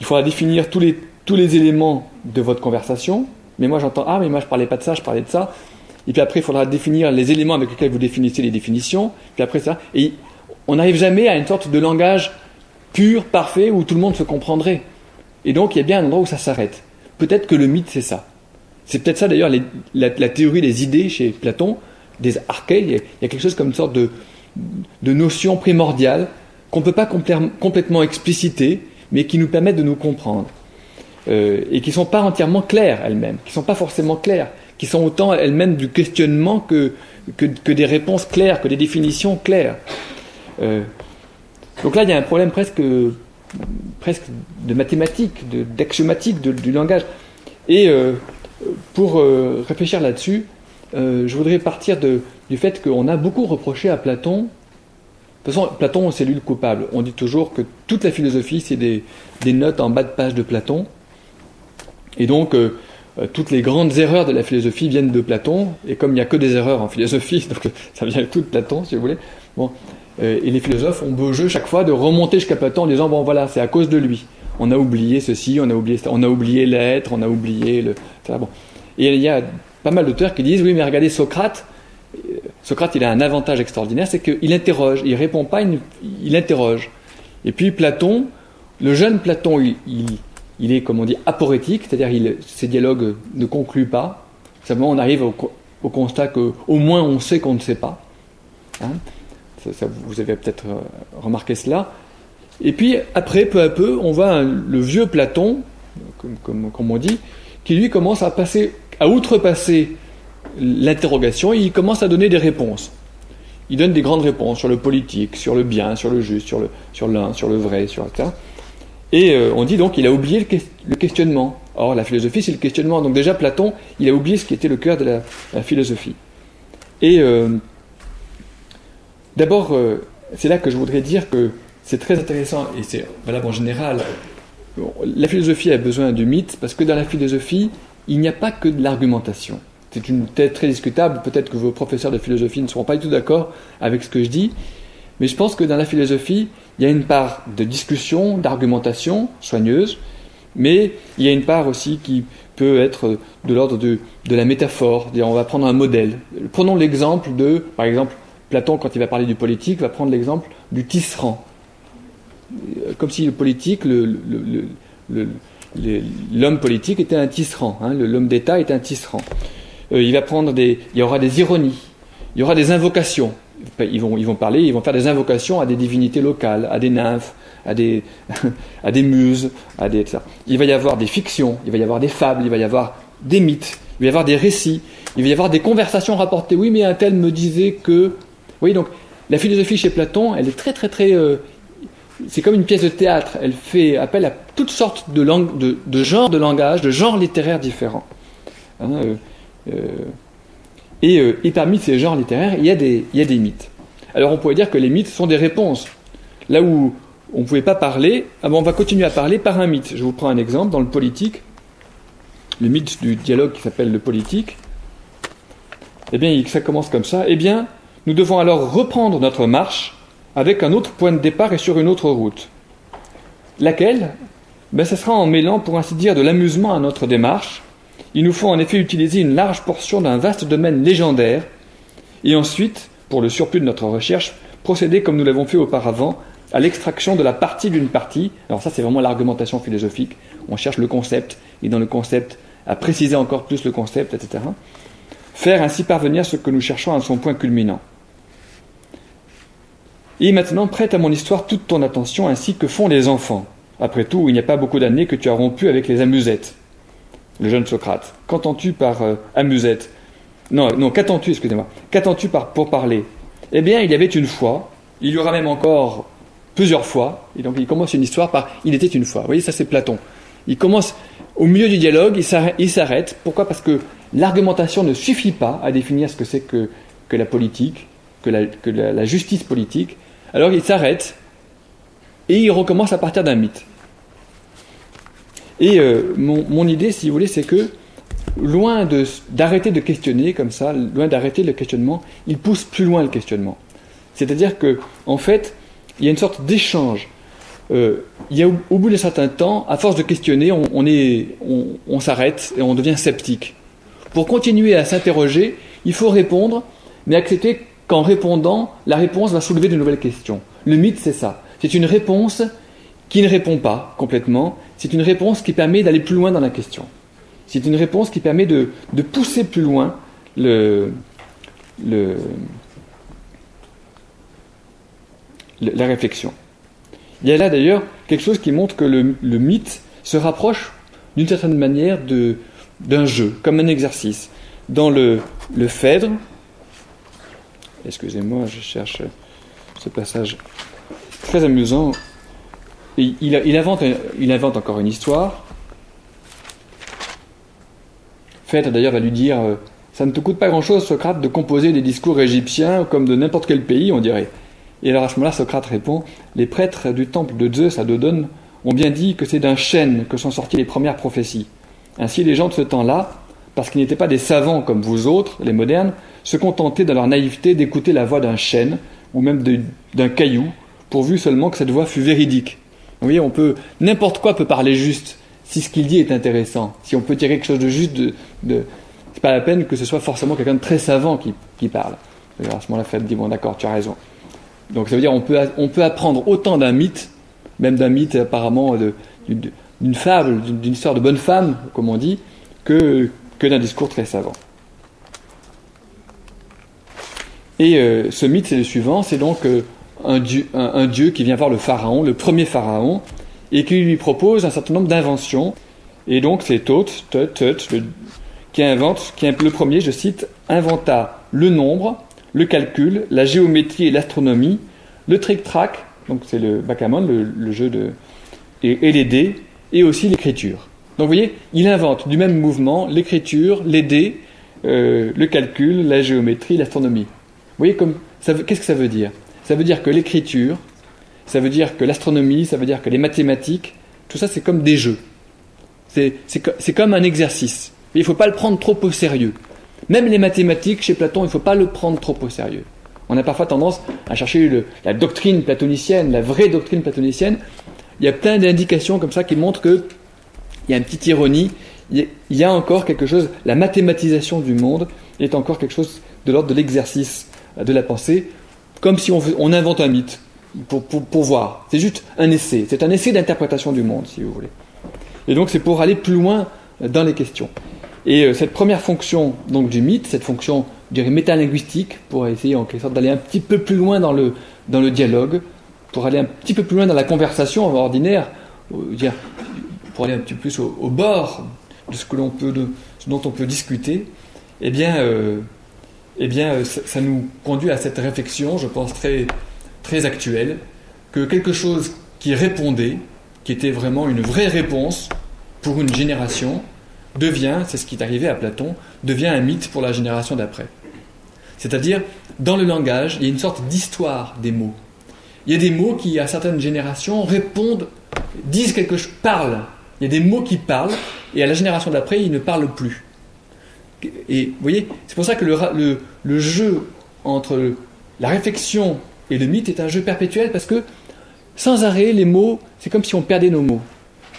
il faudra définir tous les, tous les éléments de votre conversation. Mais moi, j'entends ah mais moi je parlais pas de ça, je parlais de ça. Et puis après, il faudra définir les éléments avec lesquels vous définissez les définitions. Puis après ça, et on n'arrive jamais à une sorte de langage pur, parfait, où tout le monde se comprendrait. Et donc, il y a bien un endroit où ça s'arrête. Peut-être que le mythe, c'est ça. C'est peut-être ça d'ailleurs la, théorie des idées chez Platon, des archèques. Il y a quelque chose comme une sorte de, de notion primordiale qu'on ne peut pas complètement expliciter, mais qui nous permettent de nous comprendre. Euh, et qui ne sont pas entièrement claires elles-mêmes, qui ne sont pas forcément claires, qui sont autant elles-mêmes du questionnement que, que, des réponses claires, que des définitions claires. Euh, donc là, il y a un problème presque, presque de mathématiques, d'axiomatique du langage. Et euh, pour réfléchir là-dessus, je voudrais partir de, du fait qu'on a beaucoup reproché à Platon de toute façon, Platon, c'est lui le coupable. On dit toujours que toute la philosophie, c'est des, des, notes en bas de page de Platon. Et donc, euh, euh, toutes les grandes erreurs de la philosophie viennent de Platon, et comme il n'y a que des erreurs en philosophie, <laughs> donc ça vient tout de Platon, si vous voulez. Bon, euh, et les philosophes ont beau jeu chaque fois de remonter jusqu'à Platon en disant bon voilà, c'est à cause de lui. On a oublié ceci, on a oublié ça, on a oublié l'être, on a oublié le. Bon. Et il y a pas mal d'auteurs qui disent oui, mais regardez Socrate. Socrate, il a un avantage extraordinaire, c'est qu'il interroge, il répond pas, il, interroge. Et puis Platon, le jeune Platon, il est, comme on dit, aporétique, c'est-à-dire que ces dialogues ne concluent pas. Simplement, on arrive au, constat qu'au moins on sait qu'on ne sait pas. Hein. vous avez peut-être euh, remarqué cela. Et puis, après, peu à peu, on voit le vieux Platon, comme, on dit, qui lui commence à passer, à outrepasser l'interrogation et il commence à donner des réponses. Il donne des grandes réponses sur le politique, sur le bien, sur le juste, sur l'un, sur, sur le vrai, sur etc. Et euh, on dit donc qu'il a oublié le, questionnement. Or, la philosophie, c'est le questionnement. Donc déjà, Platon, il a oublié ce qui était le cœur de la, philosophie. Et euh, d'abord, euh, c'est là que je voudrais dire que c'est très intéressant, et c'est valable en général, la philosophie a besoin de mythes, parce que dans la philosophie, il n'y a pas que de l'argumentation. C'est une tête très discutable, peut-être que vos professeurs de philosophie ne seront pas du tout d'accord avec ce que je dis, mais je pense que dans la philosophie, il y a une part de discussion, d'argumentation soigneuse, mais il y a une part aussi qui peut être de l'ordre de, la métaphore. On va prendre un modèle. Prenons l'exemple de, par exemple, Platon, quand il va parler du politique, va prendre l'exemple du tisserand. Comme si le politique, l'homme politique était un tisserand, hein, l'homme d'État était un tisserand. Euh, il va prendre des, il y aura des ironies, il y aura des invocations ils vont, parler, ils vont faire des invocations à des divinités locales, à des nymphes, à des, <laughs> muses, à des, etc. Il va y avoir des fictions, il va y avoir des fables, il va y avoir des mythes, il va y avoir des récits, il va y avoir des conversations rapportées. Oui, mais un tel me disait que. Oui, donc la philosophie chez Platon, elle est très, très, très. Euh, c'est comme une pièce de théâtre. Elle fait appel à toutes sortes de, langues, de, de genres de langage, de genres littéraires différents. Hein, euh, euh, euh, et, parmi ces genres littéraires, il y, a des, mythes. Alors on pourrait dire que les mythes sont des réponses. Là où on ne pouvait pas parler, ah on va continuer à parler par un mythe. Je vous prends un exemple dans le politique, le mythe du dialogue qui s'appelle le politique. Eh bien, ça commence comme ça. Eh bien, nous devons alors reprendre notre marche avec un autre point de départ et sur une autre route. Laquelle? Ben, Ce sera en mêlant, pour ainsi dire, de l'amusement à notre démarche il nous faut en effet utiliser une large portion d'un vaste domaine légendaire, et ensuite, pour le surplus de notre recherche, procéder comme nous l'avons fait auparavant à l'extraction de la partie d'une partie. Alors ça, c'est vraiment l'argumentation philosophique. On cherche le concept, et dans le concept, à préciser encore plus le concept, etc. Faire ainsi parvenir ce que nous cherchons à son point culminant. Et maintenant, prête à mon histoire toute ton attention ainsi que font les enfants. Après tout, il n'y a pas beaucoup d'années que tu as rompu avec les amusettes le jeune Socrate. Qu'entends-tu par euh, amusette? Non, non, qu'attends-tu, excusez-moi? Qu'attends-tu par pour parler? Eh bien, il y avait une fois, il y aura même encore plusieurs fois, et donc il commence une histoire par il était une fois. Vous voyez, ça c'est Platon. Il commence au milieu du dialogue, il s'arrête. Pourquoi? Parce que l'argumentation ne suffit pas à définir ce que c'est que, que la politique, que, la, que la justice politique. Alors il s'arrête et il recommence à partir d'un mythe. Et euh, mon, idée, si vous voulez, c'est que loin d'arrêter de, questionner comme ça, loin d'arrêter le questionnement, il pousse plus loin le questionnement. C'est-à-dire que, en fait, il y a une sorte d'échange. Euh, il y a au, bout d'un certain temps, à force de questionner, on, on s'arrête et on devient sceptique. Pour continuer à s'interroger, il faut répondre, mais accepter qu'en répondant, la réponse va soulever de nouvelles questions. Le mythe, c'est ça. C'est une réponse qui ne répond pas complètement, c'est une réponse qui permet d'aller plus loin dans la question. C'est une réponse qui permet de, pousser plus loin la réflexion. Il y a là d'ailleurs quelque chose qui montre que le, mythe se rapproche d'une certaine manière d'un jeu, comme un exercice. Dans le Phèdre, excusez-moi, je cherche ce passage très amusant. Il, invente encore une histoire. Phèdre d'ailleurs va lui dire euh, Ça ne te coûte pas grand-chose, Socrate, de composer des discours égyptiens comme de n'importe quel pays, on dirait. Et alors à ce moment-là, Socrate répond Les prêtres du temple de Zeus à Dodone ont bien dit que c'est d'un chêne que sont sorties les premières prophéties. Ainsi, les gens de ce temps-là, parce qu'ils n'étaient pas des savants comme vous autres, les modernes, se contentaient dans leur naïveté d'écouter la voix d'un chêne ou même d'un caillou, pourvu seulement que cette voix fût véridique. Vous voyez, on peut n'importe quoi peut parler juste si ce qu'il dit est intéressant. Si on peut tirer quelque chose de juste, de, de c'est pas la peine que ce soit forcément quelqu'un de très savant qui, qui parle. à ce moment-là, Fred dit bon, d'accord, tu as raison. Donc ça veut dire on peut, on peut apprendre autant d'un mythe, même d'un mythe apparemment d'une fable, d'une histoire de bonne femme, comme on dit, que, que d'un discours très savant. Et euh, ce mythe, c'est le suivant, c'est donc euh, un, dieu, qui vient voir le pharaon, le premier pharaon, et qui lui propose un certain nombre d'inventions. Et donc c'est Thoth, qui invente, qui est le premier, je cite, inventa le nombre, le calcul, la géométrie et l'astronomie, le trick-track, donc c'est le backgammon, le, jeu de. Et, les dés, et aussi l'écriture. Donc vous voyez, il invente du même mouvement l'écriture, les dés, euh, le calcul, la géométrie, l'astronomie. Vous voyez, qu'est-ce que ça veut dire? Ça veut dire que l'écriture, ça veut dire que l'astronomie, ça veut dire que les mathématiques, tout ça c'est comme des jeux. C'est comme un exercice. il ne faut pas le prendre trop au sérieux. Même les mathématiques, chez Platon, il ne faut pas le prendre trop au sérieux. On a parfois tendance à chercher la doctrine platonicienne, la vraie doctrine platonicienne. Il y a plein d'indications comme ça qui montrent qu'il y a une petite ironie. Il y a encore quelque chose, la mathématisation du monde est encore quelque chose de l'ordre de l'exercice de la pensée, comme si on, invente un mythe pour, pour voir. C'est juste un essai. C'est un essai d'interprétation du monde, si vous voulez. Et donc c'est pour aller plus loin dans les questions. Et euh, cette première fonction donc, du mythe, cette fonction, je dirais, métalinguistique, pour essayer en quelque sorte d'aller un petit peu plus loin dans le, dans le dialogue, pour aller un petit peu plus loin dans la conversation ordinaire, dire, pour aller un petit peu plus au, bord de ce, que l'on peut, de, dont on peut discuter, eh bien, euh, eh bien euh, ça, nous conduit à cette réflexion, je pense, très, très actuelle, que quelque chose qui répondait, qui était vraiment une vraie réponse pour une génération, devient, c'est ce qui est arrivé à Platon, devient un mythe pour la génération d'après. C'est-à-dire, dans le langage, il y a une sorte d'histoire des mots. Il y a des mots qui, à certaines générations, répondent, disent quelque chose, parlent. Il y a des mots qui parlent, et à la génération d'après, ils ne parlent plus. Et vous voyez, c'est pour ça que le, le, jeu entre la réflexion et le mythe est un jeu perpétuel, parce que sans arrêt, les mots, c'est comme si on perdait nos mots.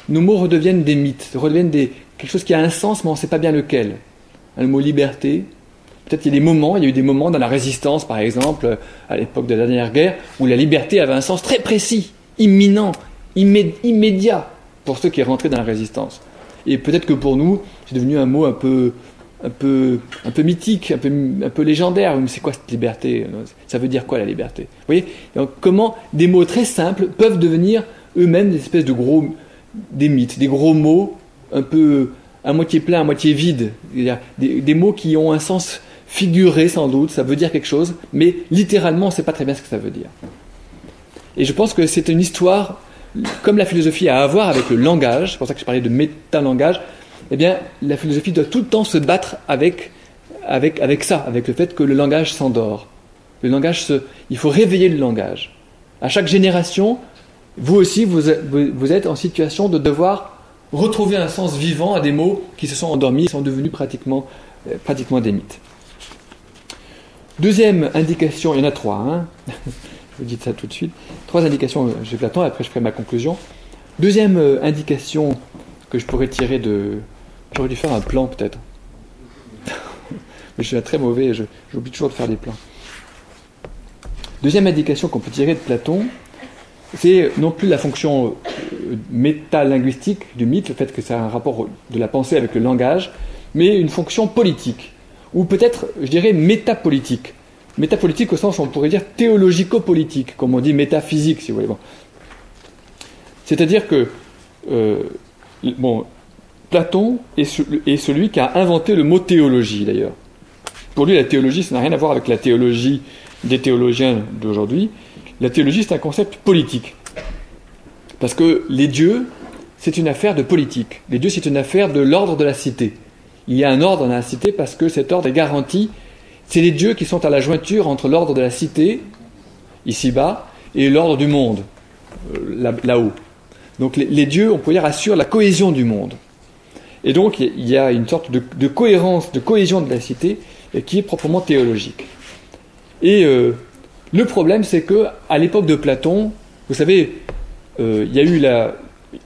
Nos mots redeviennent des mythes, redeviennent des, quelque chose qui a un sens, mais on ne sait pas bien lequel. Le mot liberté, peut-être qu'il y a des moments, il y a eu des moments dans la résistance, par exemple, à l'époque de la dernière guerre, où la liberté avait un sens très précis, imminent, immédiat, pour ceux qui rentraient dans la résistance. Et peut-être que pour nous, c'est devenu un mot un peu, un peu, un peu mythique, un peu, un peu légendaire. Mais c'est quoi cette liberté? Ça veut dire quoi la liberté? Vous voyez? Donc, Comment des mots très simples peuvent devenir eux-mêmes des espèces de gros, des mythes, des gros mots un peu à moitié plein, à moitié vide. Des, des, mots qui ont un sens figuré sans doute, ça veut dire quelque chose, mais littéralement on ne sait pas très bien ce que ça veut dire. Et je pense que c'est une histoire, comme la philosophie a à voir avec le langage, c'est pour ça que je parlais de métalangage, eh bien la philosophie doit tout le temps se battre avec, avec, avec ça, avec le fait que le langage s'endort. Le langage il faut réveiller le langage. À chaque génération, vous aussi, vous, vous êtes en situation de devoir retrouver un sens vivant à des mots qui se sont endormis et sont devenus pratiquement, euh, pratiquement des mythes. Deuxième indication, il y en a trois, hein <laughs> je vous dis ça tout de suite. Trois indications, euh, j'ai Platon, après je ferai ma conclusion. Deuxième euh, indication que je pourrais tirer de. J'aurais dû faire un plan peut-être. <laughs> Mais je suis très mauvais, j'oublie toujours de faire des plans. Deuxième indication qu'on peut tirer de Platon, c'est non plus la fonction euh, métalinguistique du mythe, le fait que c'est un rapport de la pensée avec le langage, mais une fonction politique, ou peut-être, je dirais, métapolitique. Métapolitique au sens on pourrait dire théologico-politique, comme on dit métaphysique, si vous voulez. C'est-à-dire que euh, bon, Platon est, celui qui a inventé le mot théologie d'ailleurs. Pour lui, la théologie, ça n'a rien à voir avec la théologie des théologiens d'aujourd'hui. La théologie, c'est un concept politique. Parce que les dieux, c'est une affaire de politique. Les dieux, c'est une affaire de l'ordre de la cité. Il y a un ordre dans la cité parce que cet ordre est garanti. C'est les dieux qui sont à la jointure entre l'ordre de la cité, ici-bas, et l'ordre du monde, euh, là-haut. Donc les, dieux, on pourrait dire, assurent la cohésion du monde. Et donc il y a une sorte de, cohérence, de cohésion de la cité qui est proprement théologique. Et euh, le problème, c'est que à l'époque de Platon, vous savez, euh, il y a eu la,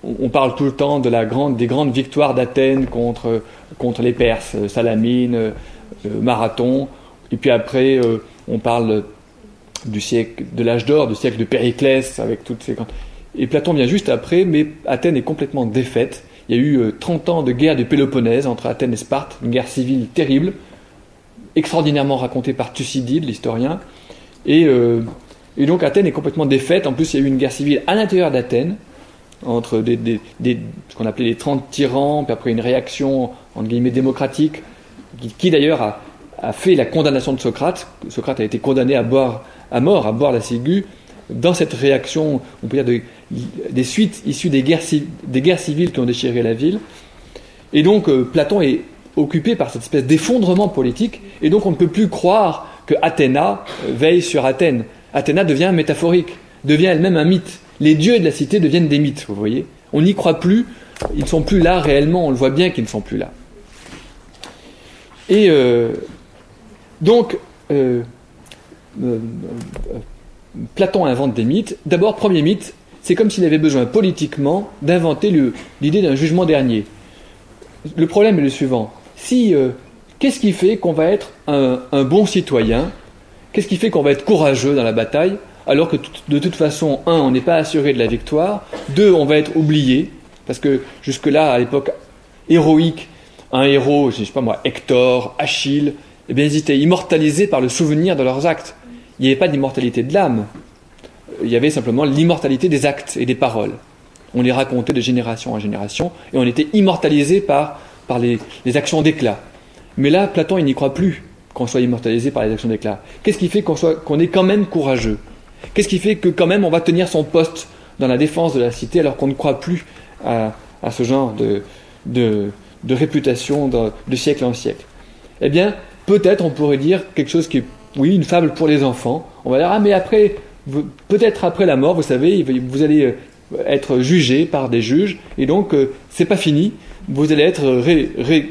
on parle tout le temps de la grande, des grandes victoires d'Athènes contre, contre les Perses, Salamine, Marathon, et puis après on parle du siècle de l'âge d'or, du siècle de Périclès, avec toutes ces et Platon vient juste après, mais Athènes est complètement défaite. Il y a eu 30 euh, ans de guerre du Péloponnèse entre Athènes et Sparte, une guerre civile terrible, extraordinairement racontée par Thucydide, l'historien. Et, euh, et, donc Athènes est complètement défaite. En plus, il y a eu une guerre civile à l'intérieur d'Athènes, entre ce qu'on appelait les 30 tyrans, puis après une réaction, entre guillemets, démocratique, qui, d'ailleurs a, a, fait la condamnation de Socrate. Socrate a été condamné à, boire, à mort, à boire la ciguë dans cette réaction, on peut dire, des suites issues des guerres, civiles qui ont déchiré la ville. Et donc, euh, Platon est occupé par cette espèce d'effondrement politique, et donc on ne peut plus croire que Athéna euh, veille sur Athènes. Athéna devient métaphorique, devient elle-même un mythe. Les dieux de la cité deviennent des mythes, vous voyez. On n'y croit plus, ils ne sont plus là réellement, on le voit bien qu'ils ne sont plus là. Et euh, donc, Platon invente des mythes. D'abord, premier mythe, c'est comme s'il avait besoin politiquement d'inventer l'idée d'un jugement dernier. Le problème est le suivant. Si, euh, qu'est-ce qui fait qu'on va être un, bon citoyen? Qu'est-ce qui fait qu'on va être courageux dans la bataille alors que de toute façon, un, on n'est pas assuré de la victoire, deux, on va être oublié, parce que jusque-là, à l'époque héroïque, un héros, je ne sais pas moi, Hector, Achille, eh bien, ils étaient immortalisés par le souvenir de leurs actes il n'y avait pas d'immortalité de l'âme, il y avait simplement l'immortalité des actes et des paroles. On les racontait de génération en génération et on était immortalisé par, par les, actions d'éclat. Mais là, Platon, il n'y croit plus qu'on soit immortalisé par les actions d'éclat. Qu'est-ce qui fait qu'on est quand même courageux? Qu'est-ce qui fait que quand même on va tenir son poste dans la défense de la cité alors qu'on ne croit plus à, ce genre de, de, réputation de, de siècle en siècle? Eh bien, peut-être on pourrait dire quelque chose qui est oui, une fable pour les enfants. On va dire, ah mais après, peut-être après la mort, vous savez, vous allez euh, être jugé par des juges, et donc euh, c'est pas fini, vous allez être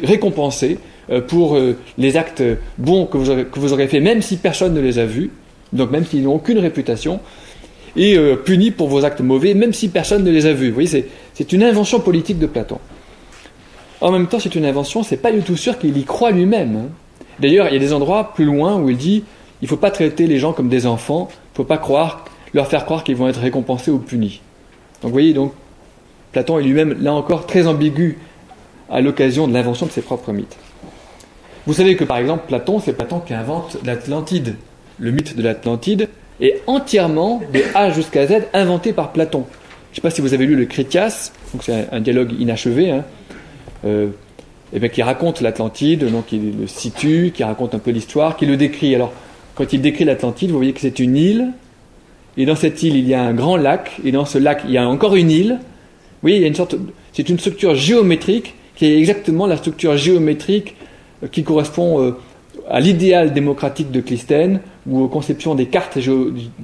récompensé euh, pour les actes bons que vous, aurez, que vous aurez fait, même si personne ne les a vus, donc même s'ils n'ont aucune réputation, et puni pour vos actes mauvais, même si personne ne les a vus. Vous voyez, c'est une invention politique de Platon. En même temps, c'est une invention, c'est pas du tout sûr qu'il y croit lui-même. Hein. D'ailleurs, il y a des endroits plus loin où il dit il faut pas traiter les gens comme des enfants, il ne faut pas croire, leur faire croire qu'ils vont être récompensés ou punis. Donc vous voyez, donc, Platon est lui-même, là encore, très ambigu à l'occasion de l'invention de ses propres mythes. Vous savez que par exemple, Platon, c'est Platon qui invente l'Atlantide. Le mythe de l'Atlantide est entièrement, de A jusqu'à Z, inventé par Platon. Je ne sais pas si vous avez lu le Critias, donc c'est un, dialogue inachevé, hein. euh, et bien, qui raconte l'Atlantide, donc il le situe, qui raconte un peu l'histoire, qui le décrit. Alors, quand il décrit l'Atlantide, vous voyez que c'est une île, et dans cette île, il y a un grand lac, et dans ce lac, il y a encore une île. Vous voyez, il y a une sorte, c'est une structure géométrique qui est exactement la structure géométrique euh, qui correspond euh, à l'idéal démocratique de Clisthène ou aux conceptions des cartes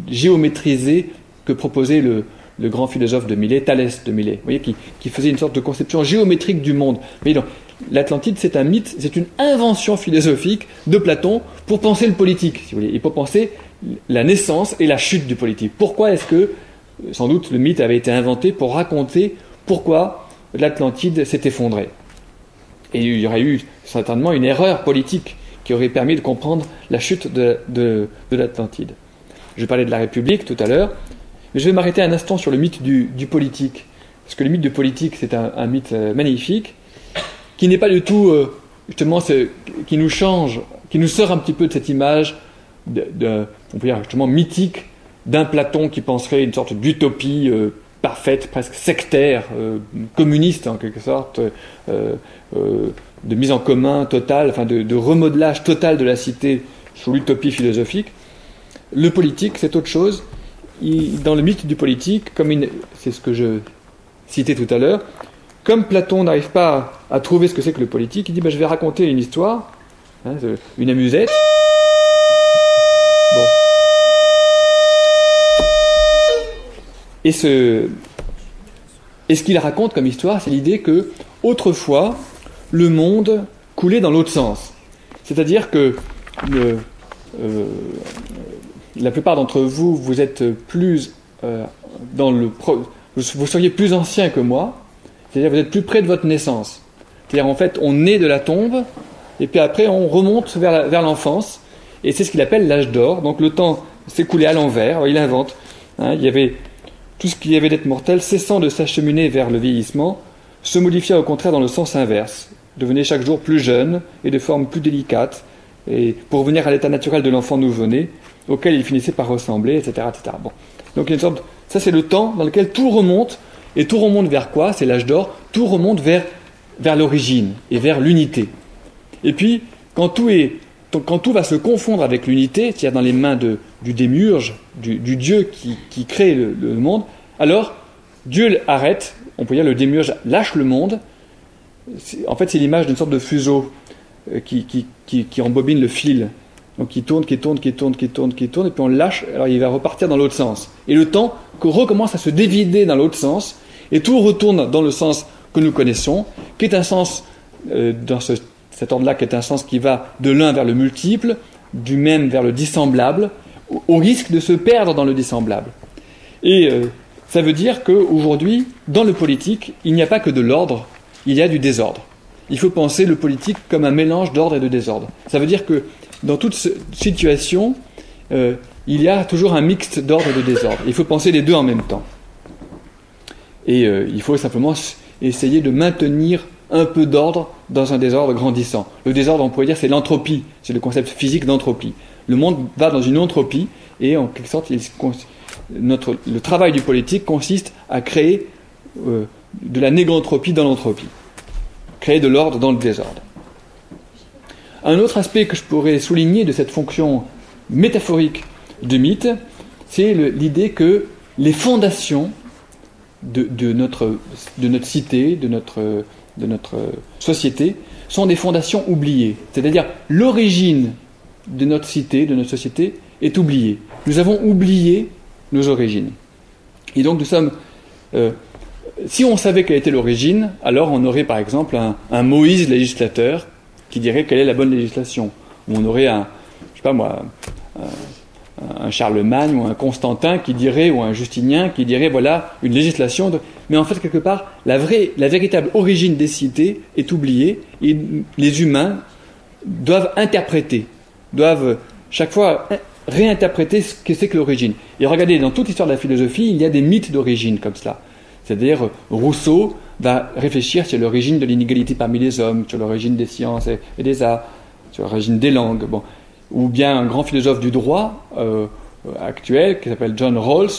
géométrisées que proposait le, le, grand philosophe de Milet, Thalès de vous voyez, qui, faisait une sorte de conception géométrique du monde. Mais l'Atlantide, c'est un mythe, c'est une invention philosophique de Platon pour penser le politique, si vous voulez, et pour penser la naissance et la chute du politique. Pourquoi est-ce que, sans doute, le mythe avait été inventé pour raconter pourquoi l'Atlantide s'est effondrée? Et il y aurait eu certainement une erreur politique qui aurait permis de comprendre la chute de, l'Atlantide. Je parlais de la République tout à l'heure, mais je vais m'arrêter un instant sur le mythe du, politique. Parce que le mythe du politique, c'est un mythe euh, magnifique qui n'est pas du tout, euh, justement, qui nous change, qui nous sort un petit peu de cette image, on peut dire justement mythique, d'un Platon qui penserait une sorte d'utopie euh, parfaite, presque sectaire, communiste en quelque sorte, de mise en commun totale, enfin de, remodelage total de la cité sous l'utopie philosophique. Le politique, c'est autre chose. Dans le mythe du politique, comme c'est ce que je citais tout à l'heure, comme Platon n'arrive pas à, trouver ce que c'est que le politique, il dit bah, je vais raconter une histoire, hein, une amusette. Bon. Et ce, et ce qu'il raconte comme histoire, c'est l'idée que autrefois, le monde coulait dans l'autre sens. C'est-à-dire que euh, la plupart d'entre vous, vous êtes plus euh, dans le. Vous seriez plus ancien que moi, c'est-à-dire vous êtes plus près de votre naissance. C'est-à-dire en fait, on naît de la tombe, et puis après on remonte vers l'enfance, et c'est ce qu'il appelle l'âge d'or. Donc le temps s'écoulait à l'envers, il invente. Hein, il y avait tout ce qu'il y avait d'être mortel, cessant de s'acheminer vers le vieillissement, se modifia au contraire dans le sens inverse devenait chaque jour plus jeune et de forme plus délicate, et pour revenir à l'état naturel de l'enfant nouveau-né, auquel il finissait par ressembler, etc. etc. Bon. Donc une sorte, ça c'est le temps dans lequel tout remonte, et tout remonte vers quoi? C'est l'âge d'or, tout remonte vers, vers l'origine et vers l'unité. Et puis, quand tout, est, quand tout va se confondre avec l'unité, c'est-à-dire dans les mains de, du démiurge, du, Dieu qui, qui crée le, monde, alors Dieu arrête, on peut dire le démiurge lâche le monde, en fait, c'est l'image d'une sorte de fuseau euh, qui, qui, embobine le fil. Donc qui tourne, qui tourne, qui tourne, qui tourne, qui tourne, et puis on le lâche, alors il va repartir dans l'autre sens. Et le temps recommence à se dévider dans l'autre sens, et tout retourne dans le sens que nous connaissons, qui est un sens, euh, dans cet ordre-là, qui est un sens qui va de l'un vers le multiple, du même vers le dissemblable, au, risque de se perdre dans le dissemblable. Et euh, ça veut dire qu'aujourd'hui, dans le politique, il n'y a pas que de l'ordre, il y a du désordre. Il faut penser le politique comme un mélange d'ordre et de désordre. Ça veut dire que dans toute situation, euh, il y a toujours un mixte d'ordre et de désordre. Il faut penser les deux en même temps. Et euh, il faut simplement essayer de maintenir un peu d'ordre dans un désordre grandissant. Le désordre, on pourrait dire, c'est l'entropie, c'est le concept physique d'entropie. Le monde va dans une entropie et en quelque sorte, notre, le travail du politique consiste à créer euh, de la négantropie dans l'entropie créer de l'ordre dans le désordre. Un autre aspect que je pourrais souligner de cette fonction métaphorique du mythe, c'est l'idée que les fondations de, notre, de, cité, de notre, de notre société, sont des fondations oubliées. C'est-à-dire l'origine de notre cité, de notre société, est oubliée. Nous avons oublié nos origines. Et donc nous sommes euh, si on savait quelle était l'origine, alors on aurait par exemple un, Moïse législateur qui dirait quelle est la bonne législation. On aurait un, je sais pas moi, Charlemagne ou un Constantin qui dirait, ou un Justinien qui dirait voilà une législation. Mais en fait, quelque part, la, vraie, la véritable origine des cités est oubliée et les humains doivent interpréter, doivent chaque fois réinterpréter ce que c'est que l'origine. Et regardez, dans toute l'histoire de la philosophie, il y a des mythes d'origine comme cela. C'est-à-dire, Rousseau va réfléchir sur l'origine de l'inégalité parmi les hommes, sur l'origine des sciences et, des arts, sur l'origine des langues. Bon. Ou bien un grand philosophe du droit euh, actuel, qui s'appelle John Rawls,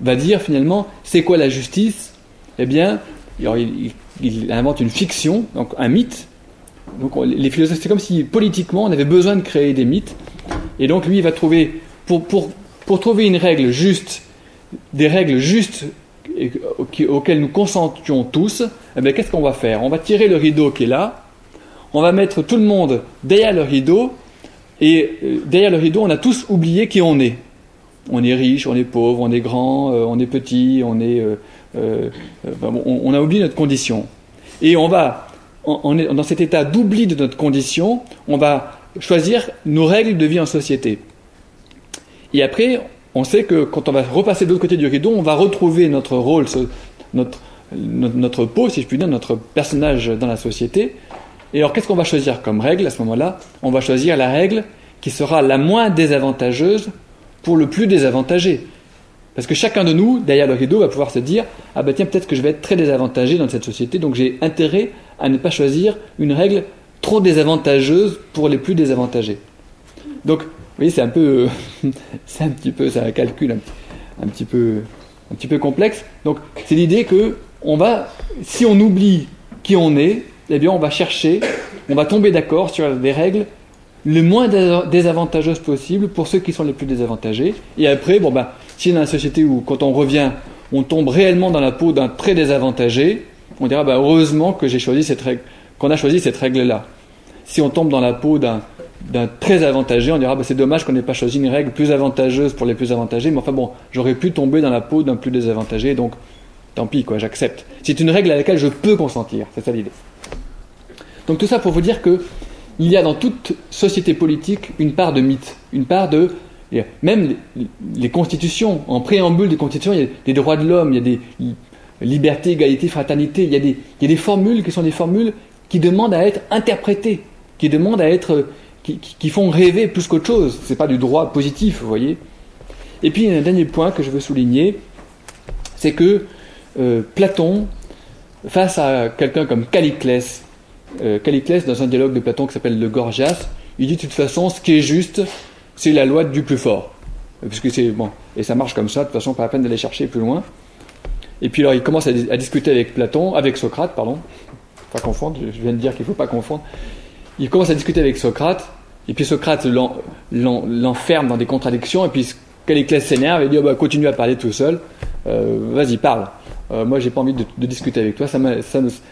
va dire finalement, c'est quoi la justice? Eh bien, il, invente une fiction, donc un mythe. Donc les philosophes, c'est comme si politiquement on avait besoin de créer des mythes. Et donc lui, il va trouver, pour, pour, pour trouver une règle juste, des règles justes auquel nous consentions tous, eh qu'est-ce qu'on va faire? On va tirer le rideau qui est là, on va mettre tout le monde derrière le rideau, et euh, derrière le rideau, on a tous oublié qui on est. On est riche, on est pauvre, on est grand, euh, on est petit, on est, euh, on, a oublié notre condition. Et on va, dans cet état d'oubli de notre condition, on va choisir nos règles de vie en société. Et après, on sait que quand on va repasser de l'autre côté du rideau, on va retrouver notre rôle, notre, notre, peau, si je puis dire, notre personnage dans la société. Et alors, qu'est-ce qu'on va choisir comme règle à ce moment-là? On va choisir la règle qui sera la moins désavantageuse pour le plus désavantagé. Parce que chacun de nous, derrière le rideau, va pouvoir se dire Ah ben tiens, peut-être que je vais être très désavantagé dans cette société, donc j'ai intérêt à ne pas choisir une règle trop désavantageuse pour les plus désavantagés. Donc, voyez, c'est un peu, <laughs> c'est un petit peu, c'est un calcul un, petit peu un petit peu complexe. Donc c'est l'idée que on va, si on oublie qui on est, eh bien on va chercher, on va tomber d'accord sur des règles le moins désavantageuses possible pour ceux qui sont les plus désavantagés. Et après, bon ben, si dans une société où quand on revient, on tombe réellement dans la peau d'un très désavantagé, on dira ben, heureusement que j'ai choisi cette règle, qu'on a choisi cette règle-là. Si on tombe dans la peau d'un d'un très avantagé, on dira bah, c'est dommage qu'on n'ait pas choisi une règle plus avantageuse pour les plus avantagés, mais enfin bon, j'aurais pu tomber dans la peau d'un plus désavantagé, donc tant pis, quoi, j'accepte. C'est une règle à laquelle je peux consentir, c'est ça l'idée. Donc tout ça pour vous dire que il y a dans toute société politique une part de mythe, une part de même les, constitutions, en préambule des constitutions, il y a des droits de l'homme, il y a des libertés, égalité, fraternité, il y, a des, il y a des formules qui sont des formules qui demandent à être interprétées, qui demandent à être qui, font rêver plus qu'autre chose. Ce n'est pas du droit positif, vous voyez. Et puis, un dernier point que je veux souligner, c'est que euh, Platon, face à quelqu'un comme Caliclès, euh, Caliclès, dans un dialogue de Platon qui s'appelle le Gorgias, il dit de toute façon, ce qui est juste, c'est la loi du plus fort. C'est bon, et ça marche comme ça, de toute façon, pas la peine d'aller chercher plus loin. Et puis alors, il commence à, à discuter avec Platon, avec Socrate, pardon, pas confondre, je viens de dire qu'il ne faut pas confondre il commence à discuter avec Socrate, et puis Socrate l'enferme dans des contradictions, et puis Caliclès s'énerve et dit oh bah, continue à parler tout seul, euh, vas-y, parle. Euh, moi, j'ai pas envie de, discuter avec toi, ça,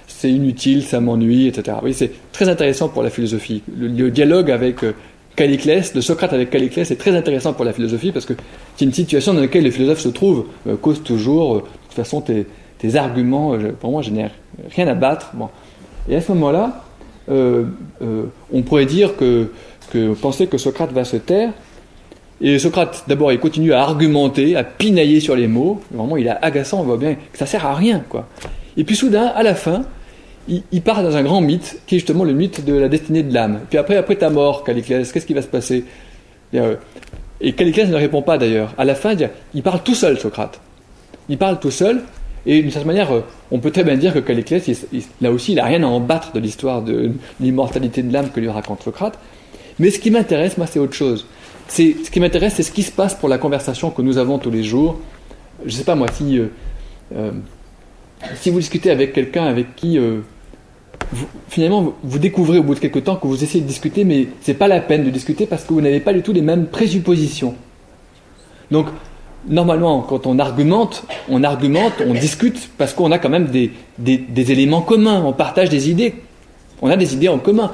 c'est inutile, ça m'ennuie, etc. Oui, c'est très intéressant pour la philosophie. Le, dialogue avec euh, Caliclès, de Socrate avec Caliclès, est très intéressant pour la philosophie parce que c'est une situation dans laquelle les philosophes se trouvent, euh, cause toujours, de toute façon, tes, tes arguments, pour moi, je n'ai rien à battre. Bon. Et à ce moment-là, euh, euh, on pourrait dire que, que penser que Socrate va se taire. Et Socrate, d'abord, il continue à argumenter, à pinailler sur les mots. Vraiment, il est agaçant, on voit bien que ça sert à rien, quoi. Et puis soudain, à la fin, il, part dans un grand mythe, qui est justement le mythe de la destinée de l'âme. Puis après, après ta mort, Caliclès, qu'est-ce qui va se passer? Et Caliclès ne répond pas d'ailleurs. À la fin, il parle tout seul, Socrate. Il parle tout seul, et d'une certaine manière, euh, on peut très bien dire que Caliclès, là aussi, il n'a rien à en battre de l'histoire de l'immortalité de l'âme que lui raconte Socrate. Mais ce qui m'intéresse, moi, c'est autre chose. C'est, ce qui m'intéresse, c'est ce qui se passe pour la conversation que nous avons tous les jours. Je ne sais pas, moi, si, euh, euh, si vous discutez avec quelqu'un avec qui, finalement, vous découvrez au bout de quelques temps que vous essayez de discuter, mais ce n'est pas la peine de discuter parce que vous n'avez pas du tout les mêmes présuppositions. Donc, normalement, quand on argumente, on argumente, on discute, parce qu'on a quand même des, éléments communs, on partage des idées, on a des idées en commun.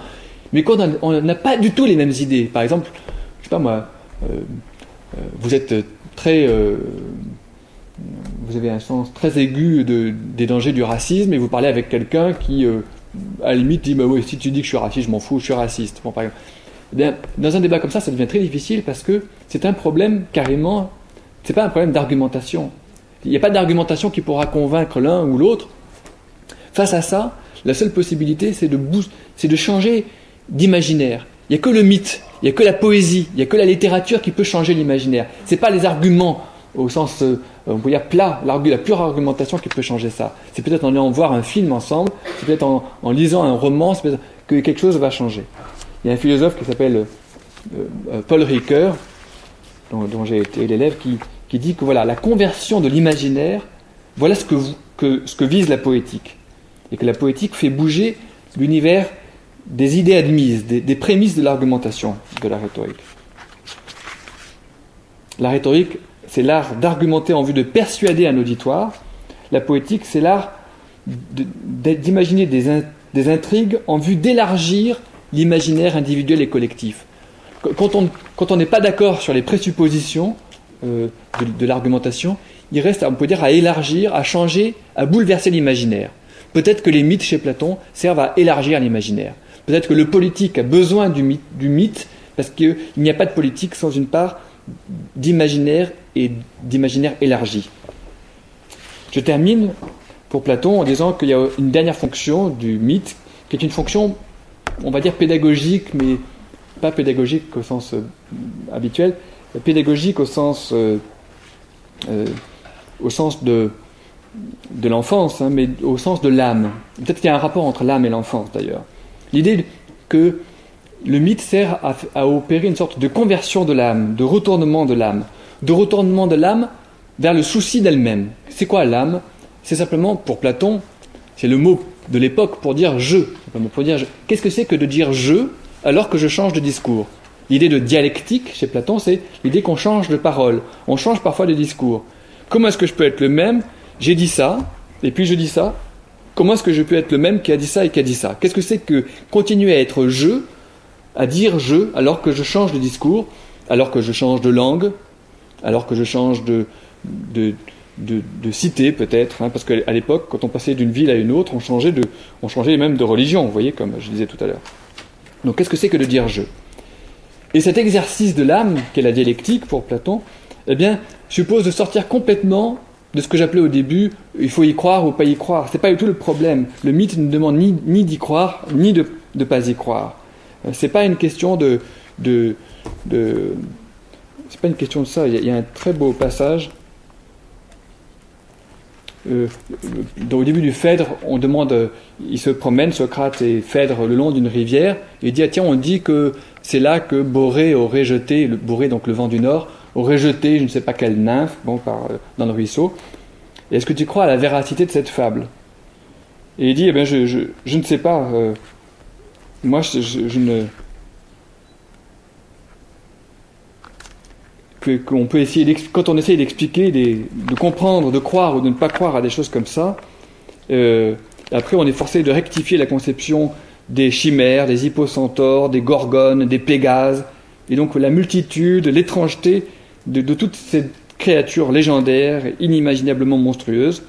Mais quand on n'a pas du tout les mêmes idées, par exemple, je sais pas moi, euh, euh, vous êtes très. Euh, vous avez un sens très aigu des dangers du racisme et vous parlez avec quelqu'un qui, à la limite, dit bah oui, si tu dis que je suis raciste, je m'en fous, je suis raciste. Eh dans un débat comme ça, ça devient très difficile parce que c'est un problème carrément ce n'est pas un problème d'argumentation. Il n'y a pas d'argumentation qui pourra convaincre l'un ou l'autre. Face à ça, la seule possibilité, c'est de, c'est de changer d'imaginaire. Il n'y a que le mythe, il n'y a que la poésie, il n'y a que la littérature qui peut changer l'imaginaire. Ce n'est pas les arguments au sens, euh, on peut dire plat, la pure argumentation qui peut changer ça. C'est peut-être en allant voir un film ensemble, c'est peut-être en, lisant un roman, que quelque chose va changer. Il y a un philosophe qui s'appelle euh, euh, Paul Ricoeur, dont j'ai été l'élève, qui, qui dit que voilà, la conversion de l'imaginaire, voilà ce que, vise la poétique. Et que la poétique fait bouger l'univers des idées admises, des, prémices de l'argumentation de la rhétorique. La rhétorique, c'est l'art d'argumenter en vue de persuader un auditoire. La poétique, c'est l'art d'imaginer des, des, intrigues en vue d'élargir l'imaginaire individuel et collectif. Quand on n'est pas d'accord sur les présuppositions, euh, de, l'argumentation, il reste, on peut dire, à élargir, à changer, à bouleverser l'imaginaire. Peut-être que les mythes chez Platon servent à élargir l'imaginaire. Peut-être que le politique a besoin du mythe, parce qu'il n'y a pas de politique sans une part d'imaginaire et d'imaginaire élargi. Je termine pour Platon en disant qu'il y a une dernière fonction du mythe qui est une fonction, on va dire pédagogique, mais pas pédagogique au sens euh, habituel, pédagogique au sens, euh, euh, au sens de, de l'enfance, hein, mais au sens de l'âme. Peut-être qu'il y a un rapport entre l'âme et l'enfance d'ailleurs. L'idée que le mythe sert à, opérer une sorte de conversion de l'âme, de retournement de l'âme, de retournement de l'âme vers le souci d'elle-même. C'est quoi l'âme? C'est simplement, pour Platon, c'est le mot de l'époque pour dire je. Pour dire Qu'est-ce que c'est que de dire je alors que je change de discours? L'idée de dialectique chez Platon, c'est l'idée qu'on change de parole. On change parfois de discours. Comment est-ce que je peux être le même? J'ai dit ça, et puis je dis ça. Comment est-ce que je peux être le même qui a dit ça et qui a dit ça? Qu'est-ce que c'est que continuer à être je, à dire je, alors que je change de discours, alors que je change de langue, alors que je change de, de, de, cité peut-être, hein, parce qu'à l'époque, quand on passait d'une ville à une autre, on changeait, de, on changeait même de religion, vous voyez, comme je disais tout à l'heure. Donc qu'est-ce que c'est que de dire je? Et cet exercice de l'âme, qui est la dialectique pour Platon, eh bien, suppose de sortir complètement de ce que j'appelais au début, il faut y croire ou pas y croire. C'est pas du tout le problème. Le mythe ne demande ni, d'y croire, ni de ne pas y croire. Euh, c'est pas une question de, pas une question de ça. Il y, a, un très beau passage. Euh, au début du Phèdre, on demande, euh, il se promène, Socrate et Phèdre, le long d'une rivière, et il dit ah, tiens, on dit que c'est là que Boré aurait jeté, le, Boré donc le vent du nord, aurait jeté je ne sais pas quelle nymphe bon, euh, dans le ruisseau. Est-ce que tu crois à la véracité de cette fable? Et il dit eh bien, je, ne sais pas. moi, je, je ne qu'on peut essayer, quand on essaye d'expliquer, de comprendre, de croire ou de ne pas croire à des choses comme ça, euh, après on est forcé de rectifier la conception des chimères, des hypocentaures, des gorgones, des pégases, et donc la multitude, l'étrangeté de, toutes ces créatures légendaires, inimaginablement monstrueuses,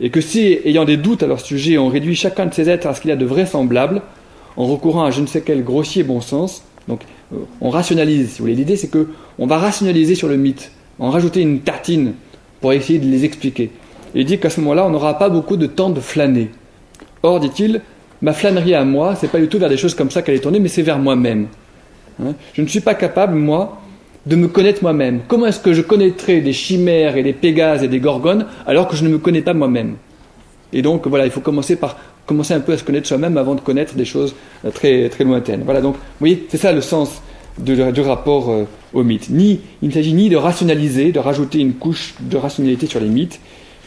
et que si, ayant des doutes à leur sujet, on réduit chacun de ces êtres à ce qu'il y a de vraisemblable, en recourant à je ne sais quel grossier bon sens, donc on rationalise, si vous voulez. L'idée, c'est que on va rationaliser sur le mythe, en rajouter une tartine pour essayer de les expliquer. Et il dit qu'à ce moment-là, on n'aura pas beaucoup de temps de flâner. Or, dit-il, ma flânerie à moi, c'est pas du tout vers des choses comme ça qu'elle est tournée, mais c'est vers moi-même. Hein je ne suis pas capable, moi, de me connaître moi-même. Comment est-ce que je connaîtrais des chimères et des pégases et des gorgones alors que je ne me connais pas moi-même? Et donc, voilà, il faut commencer par commencer un peu à se connaître soi-même avant de connaître des choses euh, très, très lointaines. Voilà, donc, vous voyez, c'est ça le sens du rapport euh, au mythe. Ni, il ne s'agit ni de rationaliser, de rajouter une couche de rationalité sur les mythes,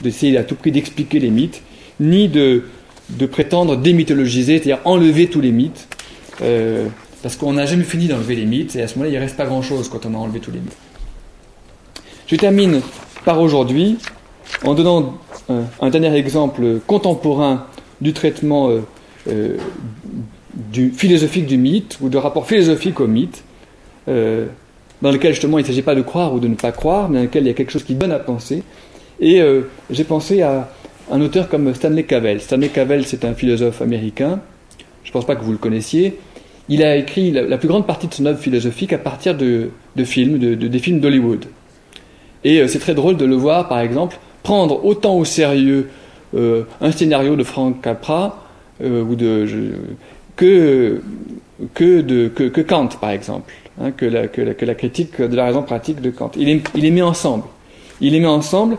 d'essayer à tout prix d'expliquer les mythes, ni de, de prétendre démythologiser, c'est-à-dire enlever tous les mythes, euh, parce qu'on n'a jamais fini d'enlever les mythes, et à ce moment-là, il ne reste pas grand-chose quand on a enlevé tous les mythes. Je termine par aujourd'hui en donnant un dernier exemple contemporain du traitement euh, euh, du, philosophique du mythe ou de rapport philosophique au mythe, euh, dans lequel justement il ne s'agit pas de croire ou de ne pas croire, mais dans lequel il y a quelque chose qui donne à penser. Et j'ai pensé à un auteur comme Stanley Cavell. Stanley Cavell, c'est un philosophe américain. Je ne pense pas que vous le connaissiez. Il a écrit la, plus grande partie de son œuvre philosophique à partir de, films, de, des films d'Hollywood. Et c'est très drôle de le voir, par exemple, prendre autant au sérieux euh, un scénario de Frank Capra euh, ou de, que, que, de, que, Kant, par exemple, hein, que, la, que, la, critique de la raison pratique de Kant. Il est mis ensemble. Il est mis ensemble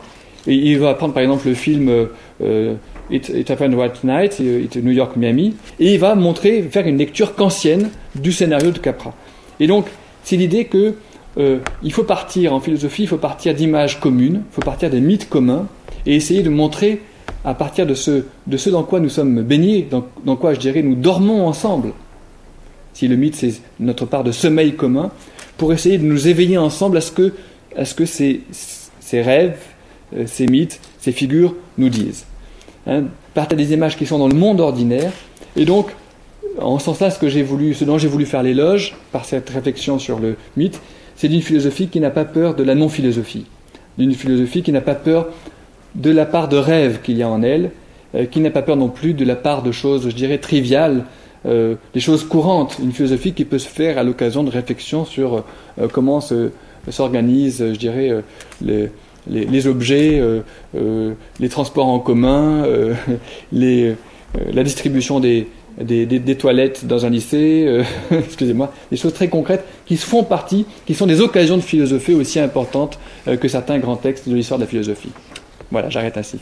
et il va prendre par exemple le film euh, It, It, Happened One Night, New York, Miami, et il va montrer, faire une lecture kantienne du scénario de Capra. Et donc, c'est l'idée que il faut partir en philosophie, il faut partir d'images communes, il faut partir des mythes communs, et essayer de montrer à partir de ce, dans quoi nous sommes baignés, dans, quoi je dirais nous dormons ensemble, si le mythe c'est notre part de sommeil commun, pour essayer de nous éveiller ensemble à ce que, ces, rêves, euh, ces mythes, ces figures nous disent. Hein, partir des images qui sont dans le monde ordinaire, et donc, en ce sens-là, ce, que j'ai voulu, ce dont j'ai voulu faire l'éloge, par cette réflexion sur le mythe, c'est d'une philosophie qui n'a pas peur de la non-philosophie, d'une philosophie qui n'a pas peur de la part de rêve qu'il y a en elle, euh, qui n'a pas peur non plus de la part de choses, je dirais, triviales, euh, des choses courantes, une philosophie qui peut se faire à l'occasion de réflexions sur euh, comment s'organisent, je dirais, les, objets, les transports en commun, <laughs> la distribution des, des, toilettes dans un lycée, <laughs> excusez-moi, des choses très concrètes qui font partie, qui sont des occasions de philosopher aussi importantes que certains grands textes de l'histoire de la philosophie. Voilà, j'arrête ainsi.